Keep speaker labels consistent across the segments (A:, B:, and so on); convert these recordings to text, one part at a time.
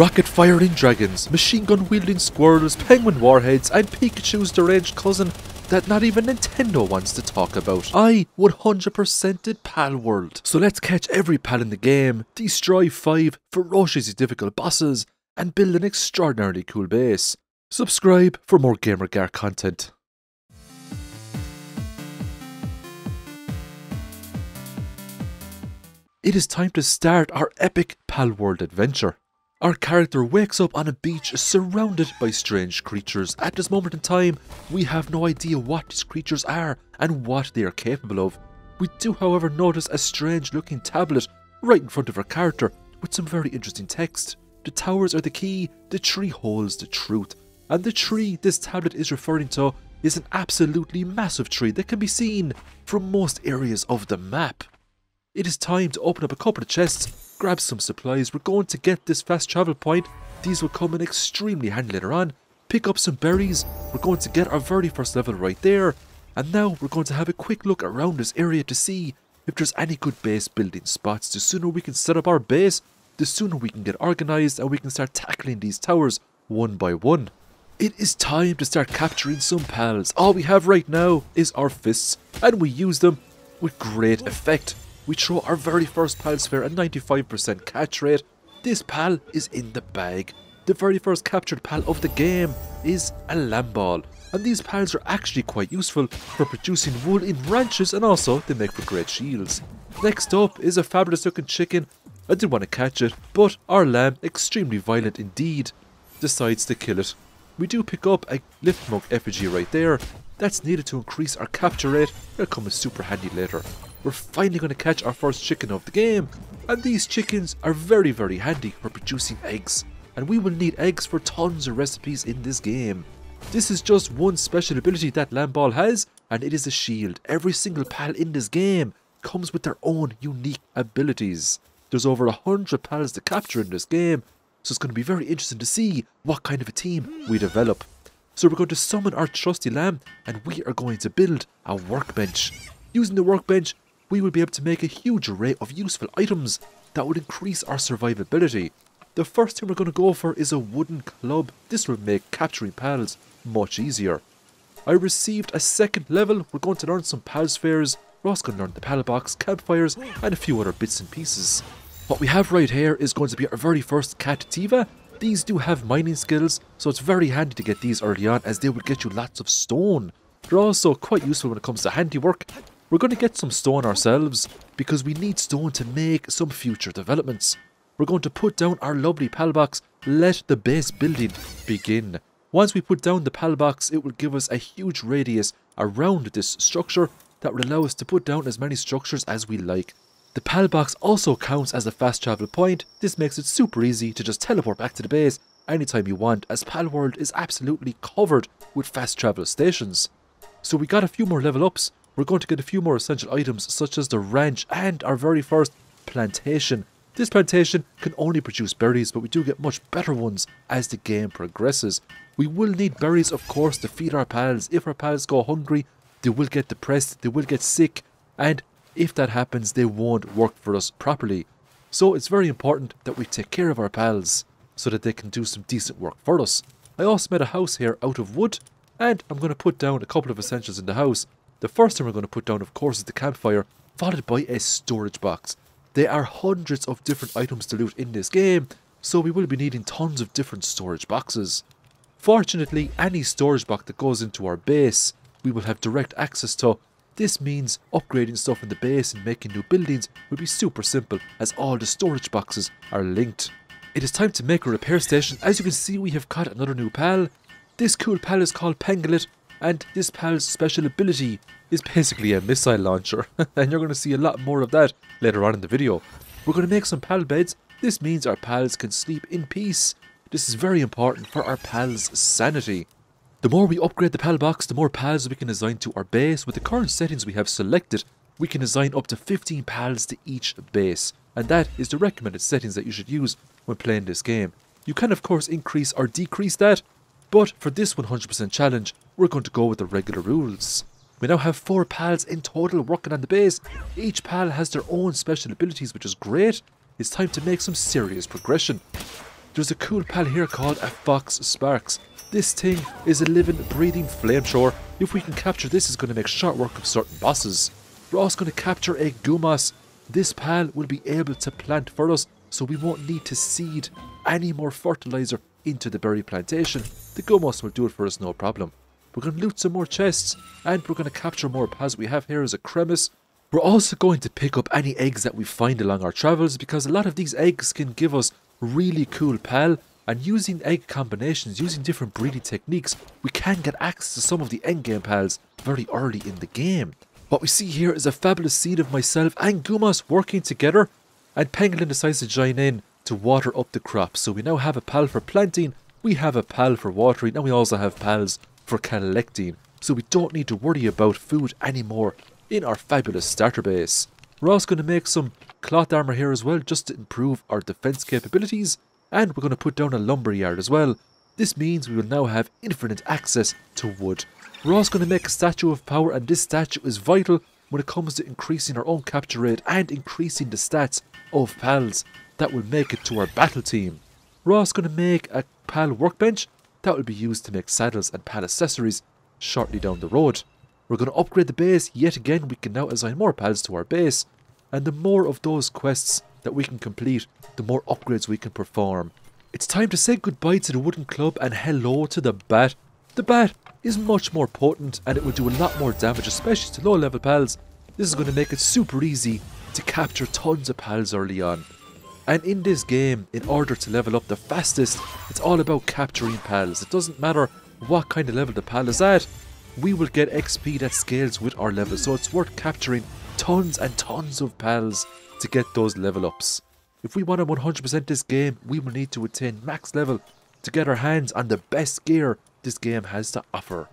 A: rocket firing dragons, machine gun wielding squirrels, penguin warheads, and Pikachu's deranged cousin that not even Nintendo wants to talk about. I 100% did Palworld. So let's catch every pal in the game, destroy 5 ferociously difficult bosses, and build an extraordinarily cool base. Subscribe for more GamerGar content. It is time to start our epic Palworld adventure. Our character wakes up on a beach surrounded by strange creatures. At this moment in time, we have no idea what these creatures are and what they are capable of. We do, however, notice a strange looking tablet right in front of our character with some very interesting text. The towers are the key, the tree holds the truth. And the tree this tablet is referring to is an absolutely massive tree that can be seen from most areas of the map. It is time to open up a couple of chests, grab some supplies. We're going to get this fast travel point. These will come in extremely handy later on. Pick up some berries. We're going to get our very first level right there. And now we're going to have a quick look around this area to see if there's any good base building spots. The sooner we can set up our base, the sooner we can get organised and we can start tackling these towers one by one. It is time to start capturing some pals. All we have right now is our fists and we use them with great effect we throw our very first pal sphere at 95% catch rate. This pal is in the bag. The very first captured pal of the game is a lamball. And these pals are actually quite useful for producing wool in ranches and also they make for great shields. Next up is a fabulous looking chicken. I did want to catch it, but our lamb, extremely violent indeed, decides to kill it. We do pick up a Lifmunk effigy right there. That's needed to increase our capture rate. It'll come in super handy later we're finally going to catch our first chicken of the game. And these chickens are very very handy for producing eggs. And we will need eggs for tons of recipes in this game. This is just one special ability that Lamball has, and it is a shield. Every single pal in this game comes with their own unique abilities. There's over a hundred pals to capture in this game, so it's going to be very interesting to see what kind of a team we develop. So we're going to summon our trusty lamb, and we are going to build a workbench. Using the workbench, we will be able to make a huge array of useful items that would increase our survivability. The first thing we're going to go for is a wooden club. This will make capturing pals much easier. I received a second level. We're going to learn some pal fairs. We're also going to learn the pal box, campfires, and a few other bits and pieces. What we have right here is going to be our very first Cattiva. These do have mining skills, so it's very handy to get these early on as they will get you lots of stone. They're also quite useful when it comes to handiwork we're going to get some stone ourselves because we need stone to make some future developments. We're going to put down our lovely pal box, let the base building begin. Once we put down the pal box, it will give us a huge radius around this structure that will allow us to put down as many structures as we like. The pal box also counts as a fast travel point. This makes it super easy to just teleport back to the base anytime you want as Palworld is absolutely covered with fast travel stations. So we got a few more level ups we're going to get a few more essential items such as the ranch and our very first plantation. This plantation can only produce berries, but we do get much better ones as the game progresses. We will need berries, of course, to feed our pals. If our pals go hungry, they will get depressed, they will get sick, and if that happens, they won't work for us properly. So it's very important that we take care of our pals so that they can do some decent work for us. I also made a house here out of wood, and I'm going to put down a couple of essentials in the house. The first thing we're going to put down, of course, is the campfire, followed by a storage box. There are hundreds of different items to loot in this game, so we will be needing tons of different storage boxes. Fortunately, any storage box that goes into our base, we will have direct access to. This means upgrading stuff in the base and making new buildings will be super simple as all the storage boxes are linked. It is time to make a repair station. As you can see, we have got another new pal. This cool pal is called Pengullet and this pal's special ability is basically a missile launcher, and you're going to see a lot more of that later on in the video. We're going to make some pal beds. This means our pals can sleep in peace. This is very important for our pals' sanity. The more we upgrade the pal box, the more pals we can assign to our base. With the current settings we have selected, we can assign up to 15 pals to each base. And that is the recommended settings that you should use when playing this game. You can of course increase or decrease that, but for this 100% challenge, we're going to go with the regular rules. We now have 4 pals in total working on the base. Each pal has their own special abilities which is great. It's time to make some serious progression. there's a cool pal here called a Foxparks. This thing is a living, breathing flamethrower. If we can capture this, it's going to make short work of certain bosses. We're also going to capture a Gumoss. This pal will be able to plant for us, so we won't need to seed any more fertilizer into the berry plantation. The Gumoss will do it for us, no problem. We're going to loot some more chests, and we're going to capture more pals. We have here as a Cremis. We're also going to pick up any eggs that we find along our travels, because a lot of these eggs can give us really cool pal and using egg combinations, using different breeding techniques, we can get access to some of the endgame pals very early in the game. What we see here is a fabulous seed of myself and Gumoss working together, and Pangolin decides to join in to water up the crops. So we now have a pal for planting, we have a pal for watering, and we also have pals for collecting. So we don't need to worry about food anymore in our fabulous starter base. We're also going to make some cloth armor here as well, just to improve our defense capabilities and we're going to put down a lumber yard as well. This means we will now have infinite access to wood. We're also going to make a statue of power and this statue is vital when it comes to increasing our own capture rate and increasing the stats of pals that will make it to our battle team. We're also going to make a pal workbench that will be used to make saddles and pal accessories shortly down the road. We're going to upgrade the base yet again we can now assign more pals to our base and the more of those quests that we can complete, the more upgrades we can perform. It's time to say goodbye to the wooden club and hello to the bat. The bat is much more potent and it will do a lot more damage, especially to low level pals. This is going to make it super easy to capture tons of pals early on. And in this game, in order to level up the fastest, it's all about capturing pals. It doesn't matter what kind of level the pal is at, we will get XP that scales with our level, so it's worth capturing tons and tons of pals to get those level ups. If we want to 100% this game, we will need to attain max level to get our hands on the best gear this game has to offer.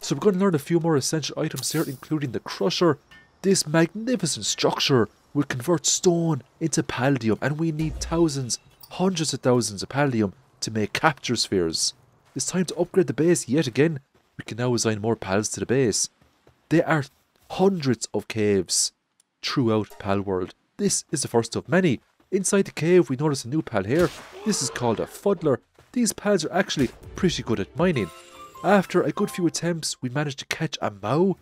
A: So we're going to learn a few more essential items here, including the Crusher. This magnificent structure will convert stone into palladium, and we need thousands, hundreds of thousands of palladium to make capture spheres. It's time to upgrade the base yet again. We can now assign more pals to the base. There are hundreds of caves throughout Palworld, this is the first of many. Inside the cave we notice a new pal here. This is called a fuddler. These pals are actually pretty good at mining. After a good few attempts we managed to catch a Mau.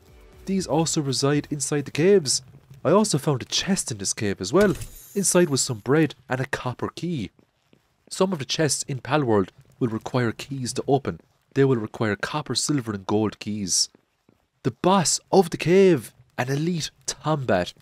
A: These also reside inside the caves. I also found a chest in this cave as well. Inside was some bread and a copper key. Some of the chests in Palworld will require keys to open. They will require copper, silver and gold keys. The boss of the cave, an elite Tombat.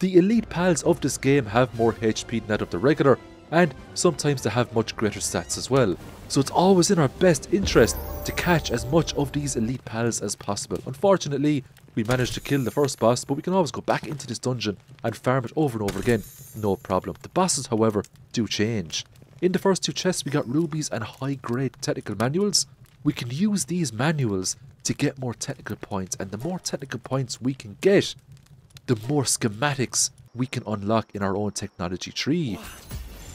A: The elite pals of this game have more HP than that of the regular, and sometimes they have much greater stats as well. So it's always in our best interest to catch as much of these elite pals as possible. Unfortunately, we managed to kill the first boss, but we can always go back into this dungeon and farm it over and over again, no problem. The bosses, however, do change. In the first two chests, we got rubies and high grade technical manuals. We can use these manuals to get more technical points, and the more technical points we can get, the more schematics we can unlock in our own technology tree.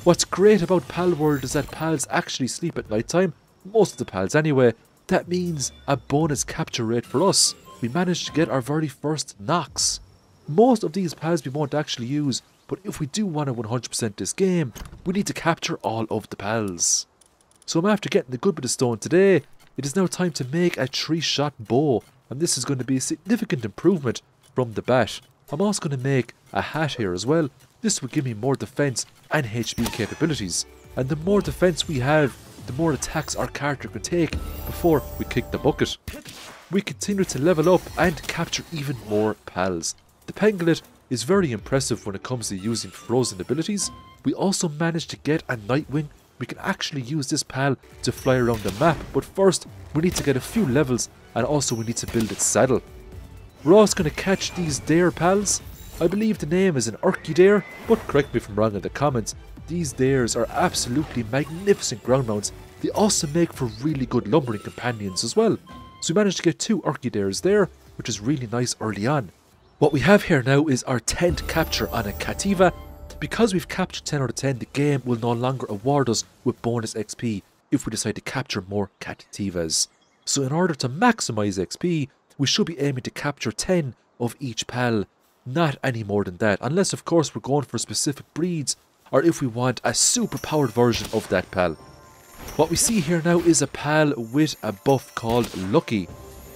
A: What's great about Palworld is that pals actually sleep at night time, most of the pals anyway. That means a bonus capture rate for us. We managed to get our very first Nox. Most of these pals we won't actually use, but if we do want to 100% this game, we need to capture all of the pals. So I'm after getting a good bit of stone today. It is now time to make a three-shot bow, and this is going to be a significant improvement from the bat. I'm also going to make a hat here as well. This will give me more defense and HP capabilities. And the more defense we have, the more attacks our character can take before we kick the bucket. We continue to level up and capture even more pals. The Pangolin is very impressive when it comes to using frozen abilities. We also managed to get a Nitewing. We can actually use this pal to fly around the map, but first we need to get a few levels and also we need to build its saddle. Ross gonna catch these dare pals? I believe the name is an Urkidare, but correct me if I'm wrong in the comments. These dares are absolutely magnificent ground mounts. They also make for really good lumbering companions as well. So we managed to get two Urkidares there, which is really nice early on. What we have here now is our 10th capture on a Cattiva. Because we've captured 10 out of 10, the game will no longer award us with bonus XP if we decide to capture more Cattivas. So in order to maximise XP, we should be aiming to capture 10 of each pal, not any more than that, unless of course we're going for specific breeds, or if we want a super powered version of that pal. What we see here now is a pal with a buff called Lucky.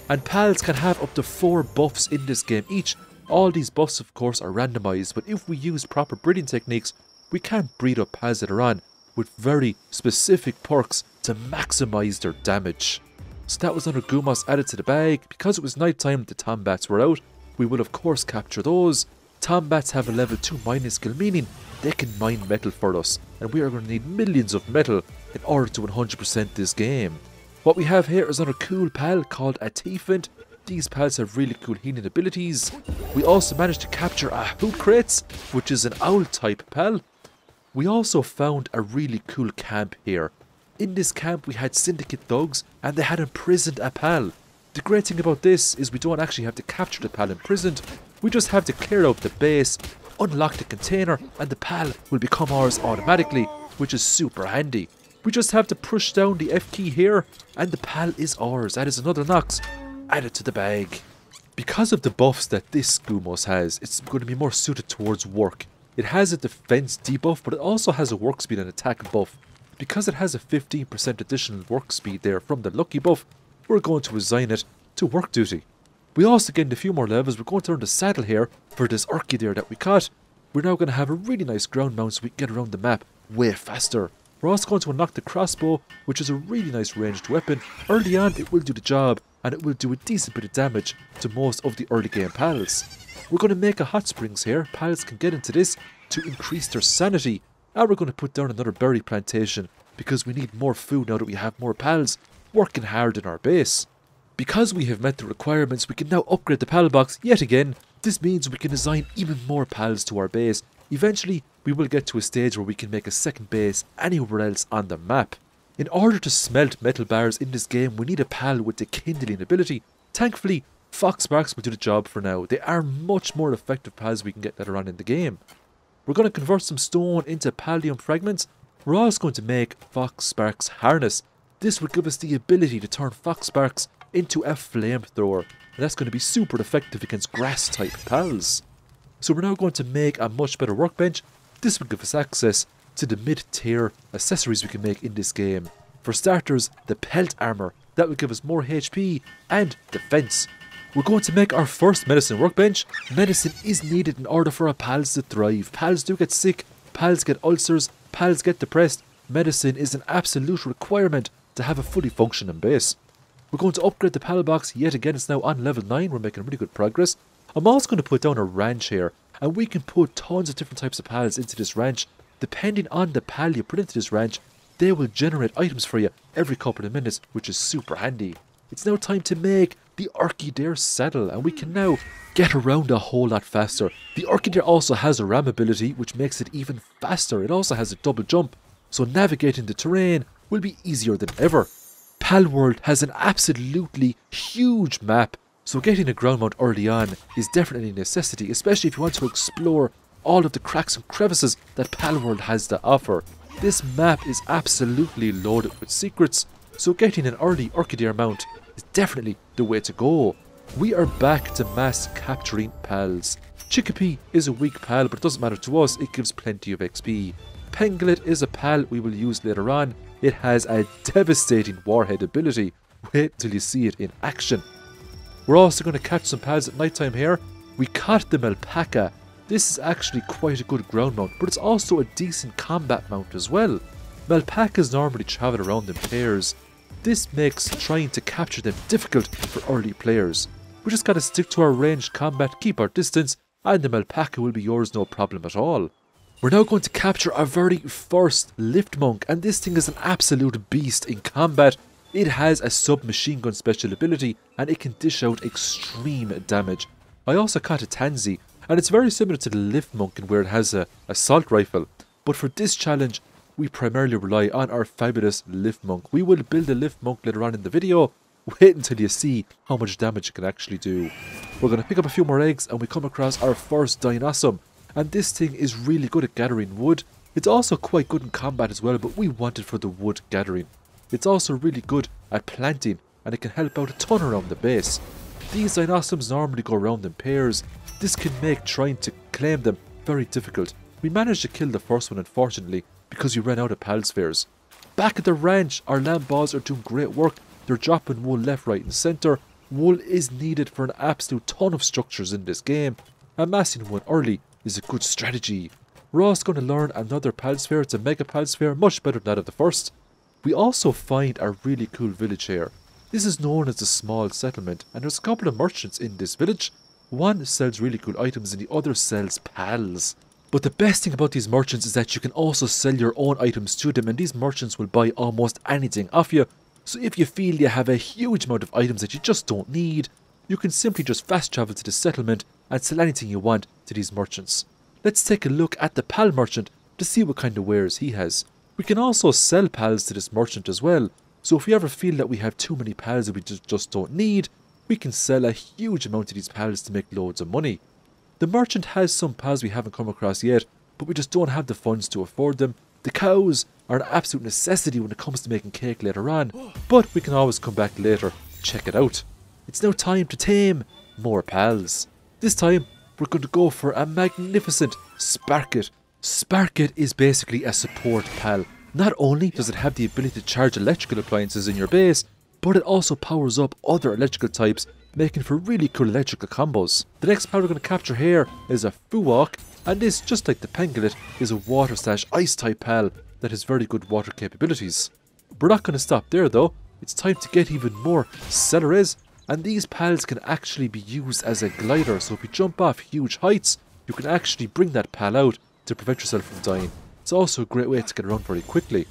A: And pals can have up to 4 buffs in this game each. All these buffs of course are randomised, but if we use proper breeding techniques, we can breed up pals that are on with very specific perks to maximise their damage. So that was another Gumoss added to the bag. Because it was night time, the Tombats were out. We will of course capture those. Tombats have a level 2 mining skill, meaning they can mine metal for us, and we are going to need millions of metal in order to 100% this game. What we have here is another cool pal called a Teafant. These pals have really cool healing abilities. We also managed to capture a Hoocrates, which is an owl type pal. We also found a really cool camp here. In this camp we had syndicate thugs and they had imprisoned a pal. The great thing about this is we don't actually have to capture the pal imprisoned, we just have to clear out the base, unlock the container and the pal will become ours automatically, which is super handy. We just have to push down the F key here and the pal is ours. That is another Nox added to the bag. Because of the buffs that this Gumoss has, it's going to be more suited towards work. It has a defense debuff, but it also has a work speed and attack buff. Because it has a 15% additional work speed there from the lucky buff, we're going to assign it to work duty. We also gained a few more levels, we're going to earn the saddle here for this Orchidere that we caught. We're now going to have a really nice ground mount so we can get around the map way faster. We're also going to unlock the crossbow, which is a really nice ranged weapon. Early on it will do the job, and it will do a decent bit of damage to most of the early game pals. We're going to make a hot springs here, pals can get into this to increase their sanity and we're going to put down another berry plantation because we need more food now that we have more pals working hard in our base. Because we have met the requirements, we can now upgrade the pal box yet again. This means we can assign even more pals to our base. Eventually, we will get to a stage where we can make a second base anywhere else on the map. In order to smelt metal bars in this game, we need a pal with the kindling ability. Thankfully, Foxparks will do the job for now. They are much more effective pals we can get later on in the game. We're going to convert some stone into Paldium fragments. We're also going to make Foxparks harness. This will give us the ability to turn Foxparks into a flamethrower. And that's going to be super effective against grass type pals. So we're now going to make a much better workbench. This will give us access to the mid tier accessories we can make in this game. For starters, the pelt armor. That will give us more HP and defense. We're going to make our first medicine workbench. Medicine is needed in order for our pals to thrive. Pals do get sick, pals get ulcers, pals get depressed. Medicine is an absolute requirement to have a fully functioning base. We're going to upgrade the pal box yet again. It's now on level 9. We're making really good progress. I'm also going to put down a ranch here. And we can put tons of different types of pals into this ranch. Depending on the pal you put into this ranch, they will generate items for you every couple of minutes, which is super handy. It's now time to make the Orchidere saddle and we can now get around a whole lot faster. The Orchidere also has a ram ability which makes it even faster. It also has a double jump, so navigating the terrain will be easier than ever. Palworld has an absolutely huge map, so getting a ground mount early on is definitely a necessity, especially if you want to explore all of the cracks and crevices that Palworld has to offer. This map is absolutely loaded with secrets, so getting an early Orchidere mount is definitely the way to go. We are back to mass capturing pals. Chikipi is a weak pal, but it doesn't matter to us, it gives plenty of XP. Pengullet is a pal we will use later on. It has a devastating warhead ability. Wait till you see it in action. We're also going to catch some pads at night time here. We caught the alpaca. This is actually quite a good ground mount, but it's also a decent combat mount as well. Melpacas normally travel around in pairs, this makes trying to capture them difficult for early players. We just gotta stick to our ranged combat, keep our distance, and the Melpaca will be yours no problem at all. We're now going to capture our very first Lifmunk, and this thing is an absolute beast in combat. It has a submachine gun special ability, and it can dish out extreme damage. I also caught a Tanzee, and it's very similar to the Lifmunk in where it has a assault rifle. But for this challenge, we primarily rely on our fabulous Lifmunk. We will build a Lifmunk later on in the video. Wait until you see how much damage it can actually do. We're going to pick up a few more eggs and we come across our first Dinossom. And this thing is really good at gathering wood. It's also quite good in combat as well, but we want it for the wood gathering. It's also really good at planting and it can help out a ton around the base. These Dinossoms normally go around in pairs. This can make trying to claim them very difficult. We managed to kill the first one unfortunately, because we ran out of pal spheres. Back at the ranch, our Lamballs are doing great work. They're dropping wool left, right and centre. Wool is needed for an absolute ton of structures in this game. Amassing one early is a good strategy. We're going to learn another Palsphere. It's a Mega Palsphere, much better than that of the first. We also find a really cool village here. This is known as a small settlement, and there's a couple of merchants in this village. One sells really cool items and the other sells pals. But the best thing about these merchants is that you can also sell your own items to them and these merchants will buy almost anything off you. So if you feel you have a huge amount of items that you just don't need, you can simply just fast travel to the settlement and sell anything you want to these merchants. Let's take a look at the pal merchant to see what kind of wares he has. We can also sell pals to this merchant as well, so if we ever feel that we have too many pals that we just don't need, we can sell a huge amount of these pals to make loads of money. The merchant has some pals we haven't come across yet, but we just don't have the funds to afford them. The cows are an absolute necessity when it comes to making cake later on, but we can always come back later check it out. It's now time to tame more pals. This time, we're going to go for a magnificent Sparkit Sparkit is basically a support pal. Not only does it have the ability to charge electrical appliances in your base, but it also powers up other electrical types, making for really cool electrical combos. The next pal we're going to capture here is a Fuack, and this, just like the Pangolin, is a water slash ice type pal that has very good water capabilities. We're not going to stop there though, it's time to get even more Celaray, and these pals can actually be used as a glider, so if you jump off huge heights, you can actually bring that pal out to prevent yourself from dying. It's also a great way to get around very quickly.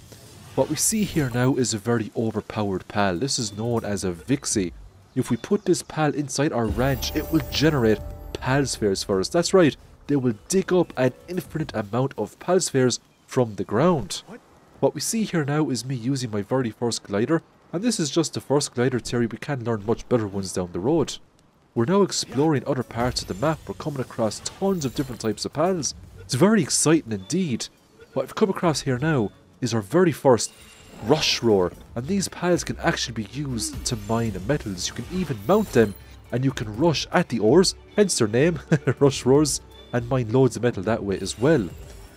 A: What we see here now is a very overpowered pal. This is known as a Vixy. If we put this pal inside our ranch, it will generate pal spheres for us. That's right, they will dig up an infinite amount of pal spheres from the ground. What we see here now is me using my very first glider, and this is just the first glider theory, we can learn much better ones down the road. We're now exploring other parts of the map, we're coming across tons of different types of pals, it's very exciting indeed. What I've come across here now is our very first Rushoar, and these pads can actually be used to mine the metals. You can even mount them, and you can rush at the ores, hence their name, Rushoars, and mine loads of metal that way as well.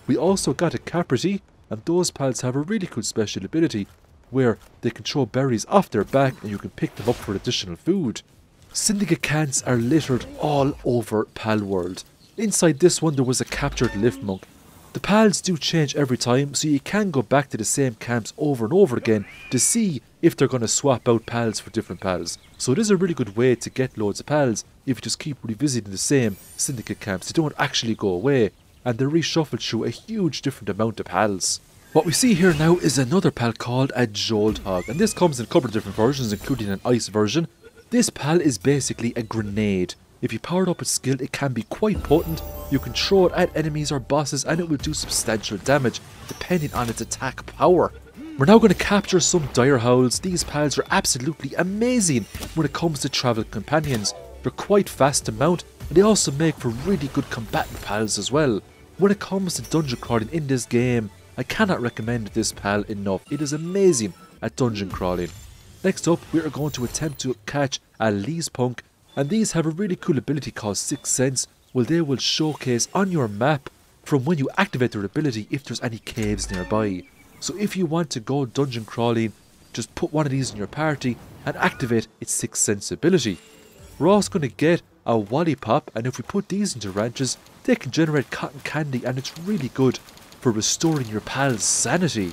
A: We also got a Caprity, and those pads have a really cool special ability where they can throw berries off their back and you can pick them up for additional food. Syndicate cants are littered all over Palworld, Inside this one there was a captured Lifmunk. The pals do change every time, so you can go back to the same camps over and over again to see if they're going to swap out pals for different pals. So it is a really good way to get loads of pals if you just keep revisiting the same syndicate camps. They don't actually go away, and they're reshuffled through a huge different amount of pals. What we see here now is another pal called a Jolthog, and this comes in a couple of different versions, including an ice version. This pal is basically a grenade. If you power it up with skill, it can be quite potent. You can throw it at enemies or bosses and it will do substantial damage, depending on its attack power. We're now going to capture some Direhowls. These pals are absolutely amazing when it comes to travel companions. They're quite fast to mount and they also make for really good combatant pals as well. When it comes to dungeon crawling in this game, I cannot recommend this pal enough. It is amazing at dungeon crawling. Next up, we are going to attempt to catch a Leezpunk and these have a really cool ability called Sixth Sense, where they will showcase on your map from when you activate their ability if there's any caves nearby. So if you want to go dungeon crawling, just put one of these in your party and activate its Sixth Sense ability. We're also going to get a Woolipop and if we put these into ranches, they can generate cotton candy and it's really good for restoring your pal's sanity.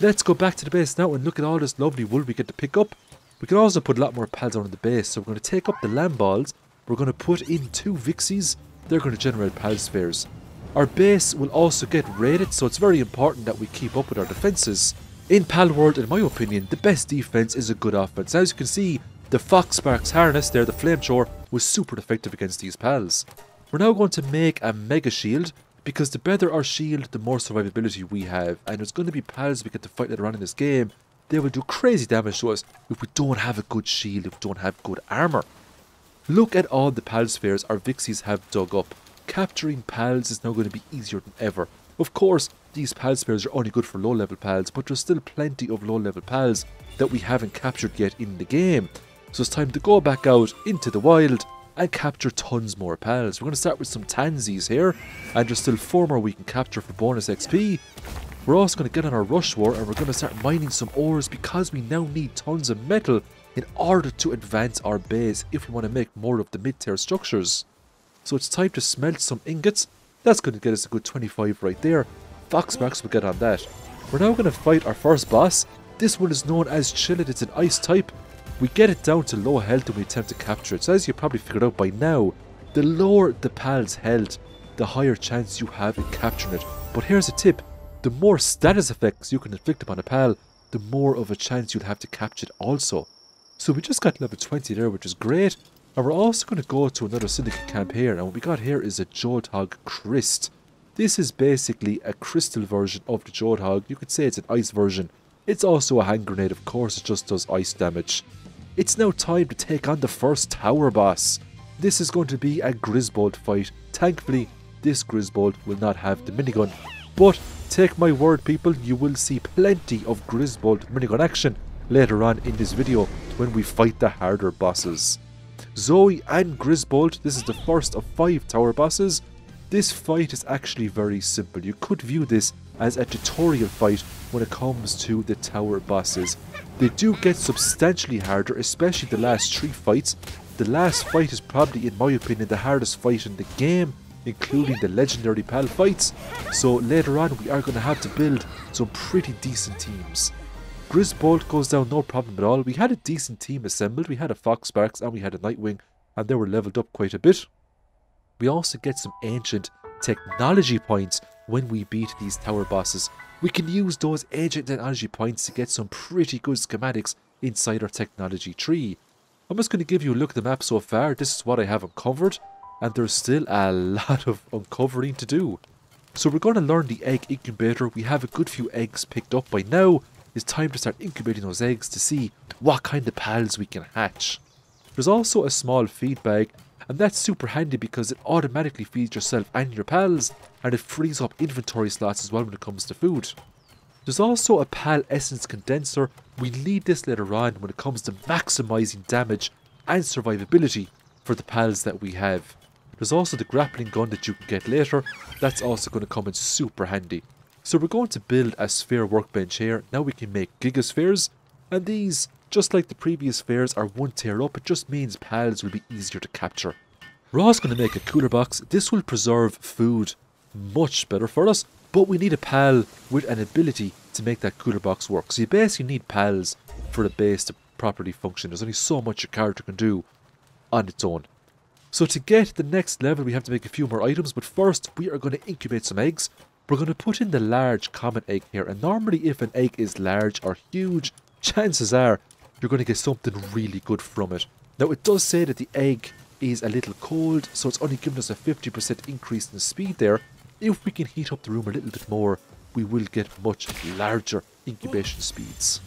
A: Let's go back to the base now and look at all this lovely wool we get to pick up we can also put a lot more pads on the base, so we're going to take up the Lamballs, we're going to put in two Vixies, they're going to generate pal spheres. Our base will also get raided, so it's very important that we keep up with our defences. In Palworld, in my opinion, the best defense is a good offense. As you can see, the Foxparks harness there, the Flamethrower, was super effective against these pals. We're now going to make a Mega Shield, because the better our shield, the more survivability we have, and it's going to be pals we get to fight later on in this game they will do crazy damage to us if we don't have a good shield, if we don't have good armor. Look at all the pal spheres our Vixies have dug up. Capturing pals is now going to be easier than ever. Of course, these pal spheres are only good for low level pals, but there's still plenty of low level pals that we haven't captured yet in the game. So it's time to go back out into the wild and capture tons more pals. We're going to start with some Tanzees here, and there's still four more we can capture for bonus XP. We're also going to get on our Rushoar and we're going to start mining some ores because we now need tons of metal in order to advance our base if we want to make more of the mid-tier structures. So it's time to smelt some ingots. That's going to get us a good 25 right there. Foxparks will get on that. We're now going to fight our first boss. This one is known as Chillet, it's an ice type. We get it down to low health and we attempt to capture it. So as you probably figured out by now, the lower the pal's health, the higher chance you have in capturing it. But here's a tip. The more status effects you can inflict upon a pal, the more of a chance you'll have to capture it also. So we just got level 20 there, which is great. And we're also going to go to another syndicate camp here. And what we got here is a Jolthog Cryst. This is basically a crystal version of the Jolthog. You could say it's an ice version. It's also a hand grenade, of course, it just does ice damage. It's now time to take on the first tower boss. This is going to be a Grizzbolt fight. Thankfully, this Grizzbolt will not have the minigun. But take my word people, you will see plenty of Grizzbolt minigun action later on in this video when we fight the harder bosses. Zoe and Grizzbolt, this is the first of five tower bosses. This fight is actually very simple. You could view this as a tutorial fight when it comes to the tower bosses. They do get substantially harder, especially the last three fights. The last fight is probably, in my opinion, the hardest fight in the game, including the legendary pal fights. So later on we are going to have to build some pretty decent teams. Grizzbolt goes down no problem at all. We had a decent team assembled. We had a Foxparks and we had a Nitewing and they were leveled up quite a bit. We also get some ancient technology points when we beat these tower bosses. We can use those ancient technology points to get some pretty good schematics inside our technology tree. I'm just going to give you a look at the map so far. This is what I have uncovered and there's still a lot of uncovering to do. So we're going to learn the egg incubator. We have a good few eggs picked up by now it's time to start incubating those eggs to see what kind of pals we can hatch. There's also a small feed bag, and that's super handy because it automatically feeds yourself and your pals, and it frees up inventory slots as well when it comes to food. There's also a PAL Essence Condenser. We need this later on when it comes to maximising damage and survivability for the pals that we have. There's also the grappling gun that you can get later. That's also going to come in super handy. So we're going to build a sphere workbench here. Now we can make gigaspheres. And these, just like the previous spheres, are one tier up. It just means pals will be easier to capture. Also going to make a cooler box. This will preserve food much better for us. But we need a pal with an ability to make that cooler box work. So you basically need pals for the base to properly function. There's only so much your character can do on its own. So to get the next level, we have to make a few more items. But first, we are going to incubate some eggs. We're going to put in the large common egg here. And normally if an egg is large or huge, chances are you're going to get something really good from it. Now it does say that the egg is a little cold, so it's only giving us a 50% increase in speed there. If we can heat up the room a little bit more, we will get much larger incubation speeds.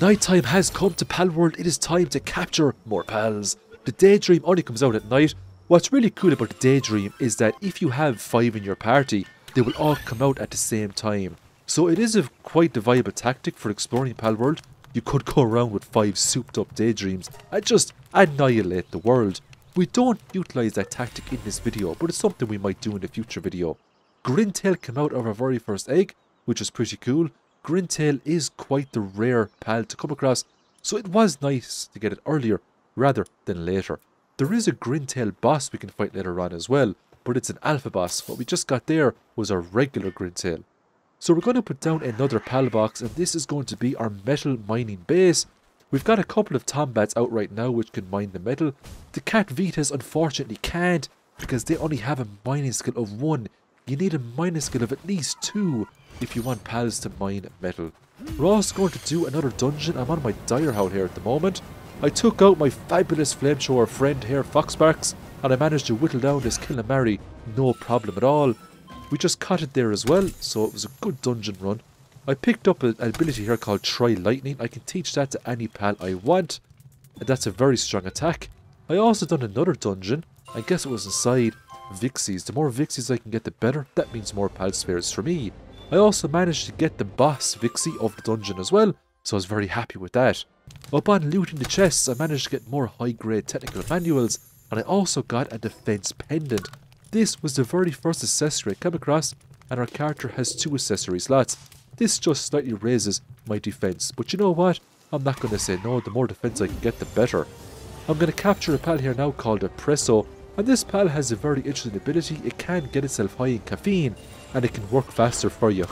A: Nighttime has come to Palworld. It is time to capture more pals. The Daedream only comes out at night. What's really cool about the Daedream is that if you have five in your party, they will all come out at the same time. So it is a quite a viable tactic for exploring Palworld. You could go around with five souped up Daedreams and just annihilate the world. We don't utilise that tactic in this video, but it's something we might do in a future video. Grintale came out of our very first egg, which is pretty cool. Grintale is quite the rare pal to come across, so it was nice to get it earlier rather than later. There is a Grintale boss we can fight later on as well, but it's an alpha boss. What we just got there was a regular Grintale. So we're going to put down another pal box and this is going to be our metal mining base. We've got a couple of Tombats out right now which can mine the metal. The Cattivas unfortunately can't because they only have a mining skill of 1. You need a mining skill of at least 2 if you want pals to mine metal. We're also going to do another dungeon. I'm on my Direhowl here at the moment. I took out my fabulous flamethrower friend here, Foxparks, and I managed to whittle down this Killamari no problem at all. We just caught it there as well, so it was a good dungeon run. I picked up an ability here called Tri-Lightning. I can teach that to any pal I want, and that's a very strong attack. I also done another dungeon. I guess it was inside Vixies. The more Vixies I can get, the better. That means more pal spheres for me. I also managed to get the boss Vixy of the dungeon as well, so I was very happy with that. Upon looting the chests, I managed to get more high-grade technical manuals, and I also got a defense pendant. This was the very first accessory I came across and our character has two accessory slots. This just slightly raises my defense. But you know what? I'm not going to say no. The more defense I can get, the better. I'm going to capture a pal here now called a Presso. And this pal has a very interesting ability. It can get itself high in caffeine. And it can work faster for you.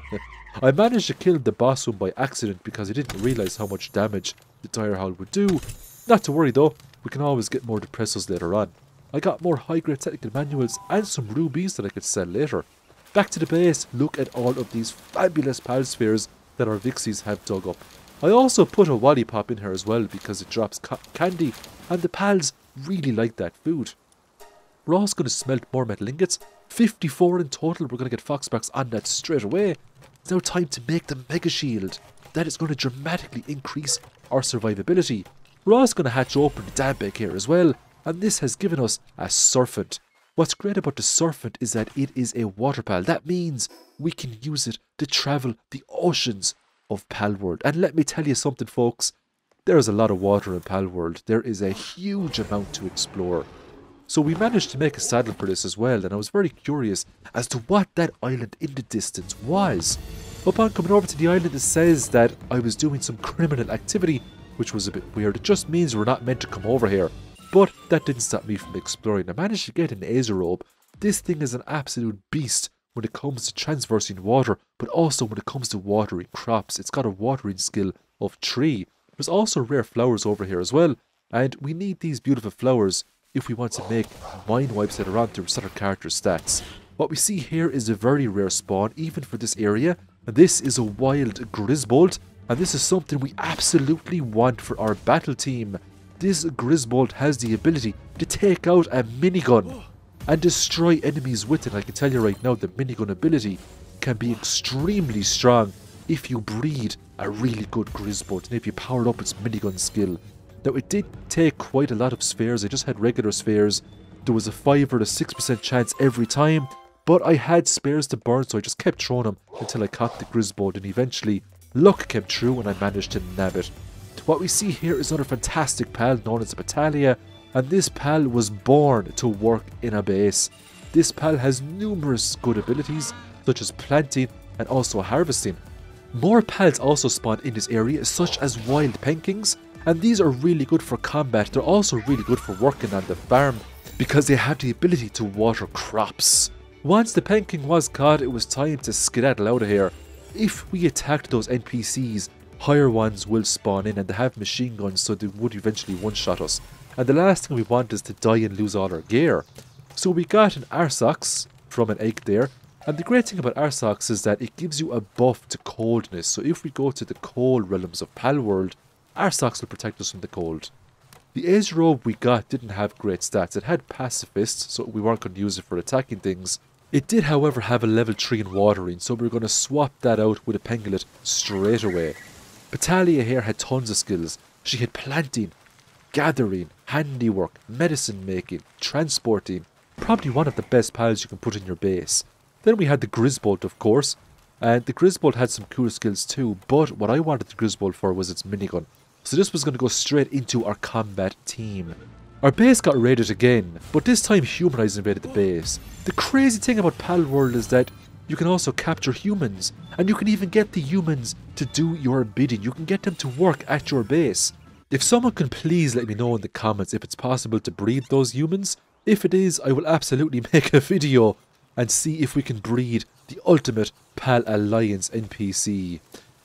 A: I managed to kill the boss one by accident because I didn't realise how much damage the Direhowl would do. Not to worry though, we can always get more Depressos later on. I got more high grade technical manuals and some rubies that I could sell later. Back to the base, look at all of these fabulous pal spheres that our Vixies have dug up. I also put a Woolipop in here as well because it drops candy and the pals really like that food. We're going to smelt more metal ingots, 54 in total, we're going to get Foxparks on that straight away. It's now time to make the Mega Shield. That is going to dramatically increase our survivability. We're also going to hatch open the Dabbag here as well, and this has given us a Surfent. What's great about the Surfent is that it is a water pal. That means we can use it to travel the oceans of Palworld. And let me tell you something, folks. There is a lot of water in Palworld. There is a huge amount to explore. So we managed to make a saddle for this as well, and I was very curious as to what that island in the distance was. Upon coming over to the island, it says that I was doing some criminal activity, which was a bit weird. It just means we're not meant to come over here. But that didn't stop me from exploring. I managed to get an Azurobe. This thing is an absolute beast when it comes to transversing water, but also when it comes to watering crops. It's got a watering skill of tree. There's also rare flowers over here as well, and we need these beautiful flowers if we want to make mind wipes later on to reset our character stats. What we see here is a very rare spawn, even for this area. This is a wild Grizzbolt, and this is something we absolutely want for our battle team. This Grizzbolt has the ability to take out a minigun and destroy enemies with it. I can tell you right now, the minigun ability can be extremely strong if you breed a really good Grizzbolt and if you power up its minigun skill. Now it did take quite a lot of spheres, I just had regular spheres. There was a 5 or a 6% chance every time, but I had spares to burn so I just kept throwing them until I caught the Grizzbolt and eventually luck came true and I managed to nab it. What we see here is another fantastic pal known as Petallia and this pal was born to work in a base. This pal has numerous good abilities such as planting and also harvesting. More pals also spawn in this area such as wild penkings and these are really good for combat. They're also really good for working on the farm because they have the ability to water crops. Once the penking was caught, it was time to skedaddle out of here. If we attacked those NPCs, higher ones will spawn in and they have machine guns so they would eventually one-shot us. And the last thing we want is to die and lose all our gear. So we got an Arsox from an egg there. And the great thing about Arsox is that it gives you a buff to coldness. So if we go to the cold realms of Palworld, Arsox will protect us from the cold. The Azurobe we got didn't have great stats. It had Pacifist, so we weren't going to use it for attacking things. It did, however, have a level 3 in watering, so we are going to swap that out with a Pengullet straight away. Petallia here had tons of skills. She had planting, gathering, handiwork, medicine making, transporting. Probably one of the best pals you can put in your base. Then we had the Grizzbolt, of course. And the Grizzbolt had some cool skills too, but what I wanted the Grizzbolt for was its minigun. So this was going to go straight into our combat team. Our base got raided again, but this time humanites invaded the base. The crazy thing about Palworld is that you can also capture humans, and you can even get the humans to do your bidding. You can get them to work at your base. If someone can please let me know in the comments if it's possible to breed those humans, if it is, I will absolutely make a video and see if we can breed the ultimate Pal Alliance NPC.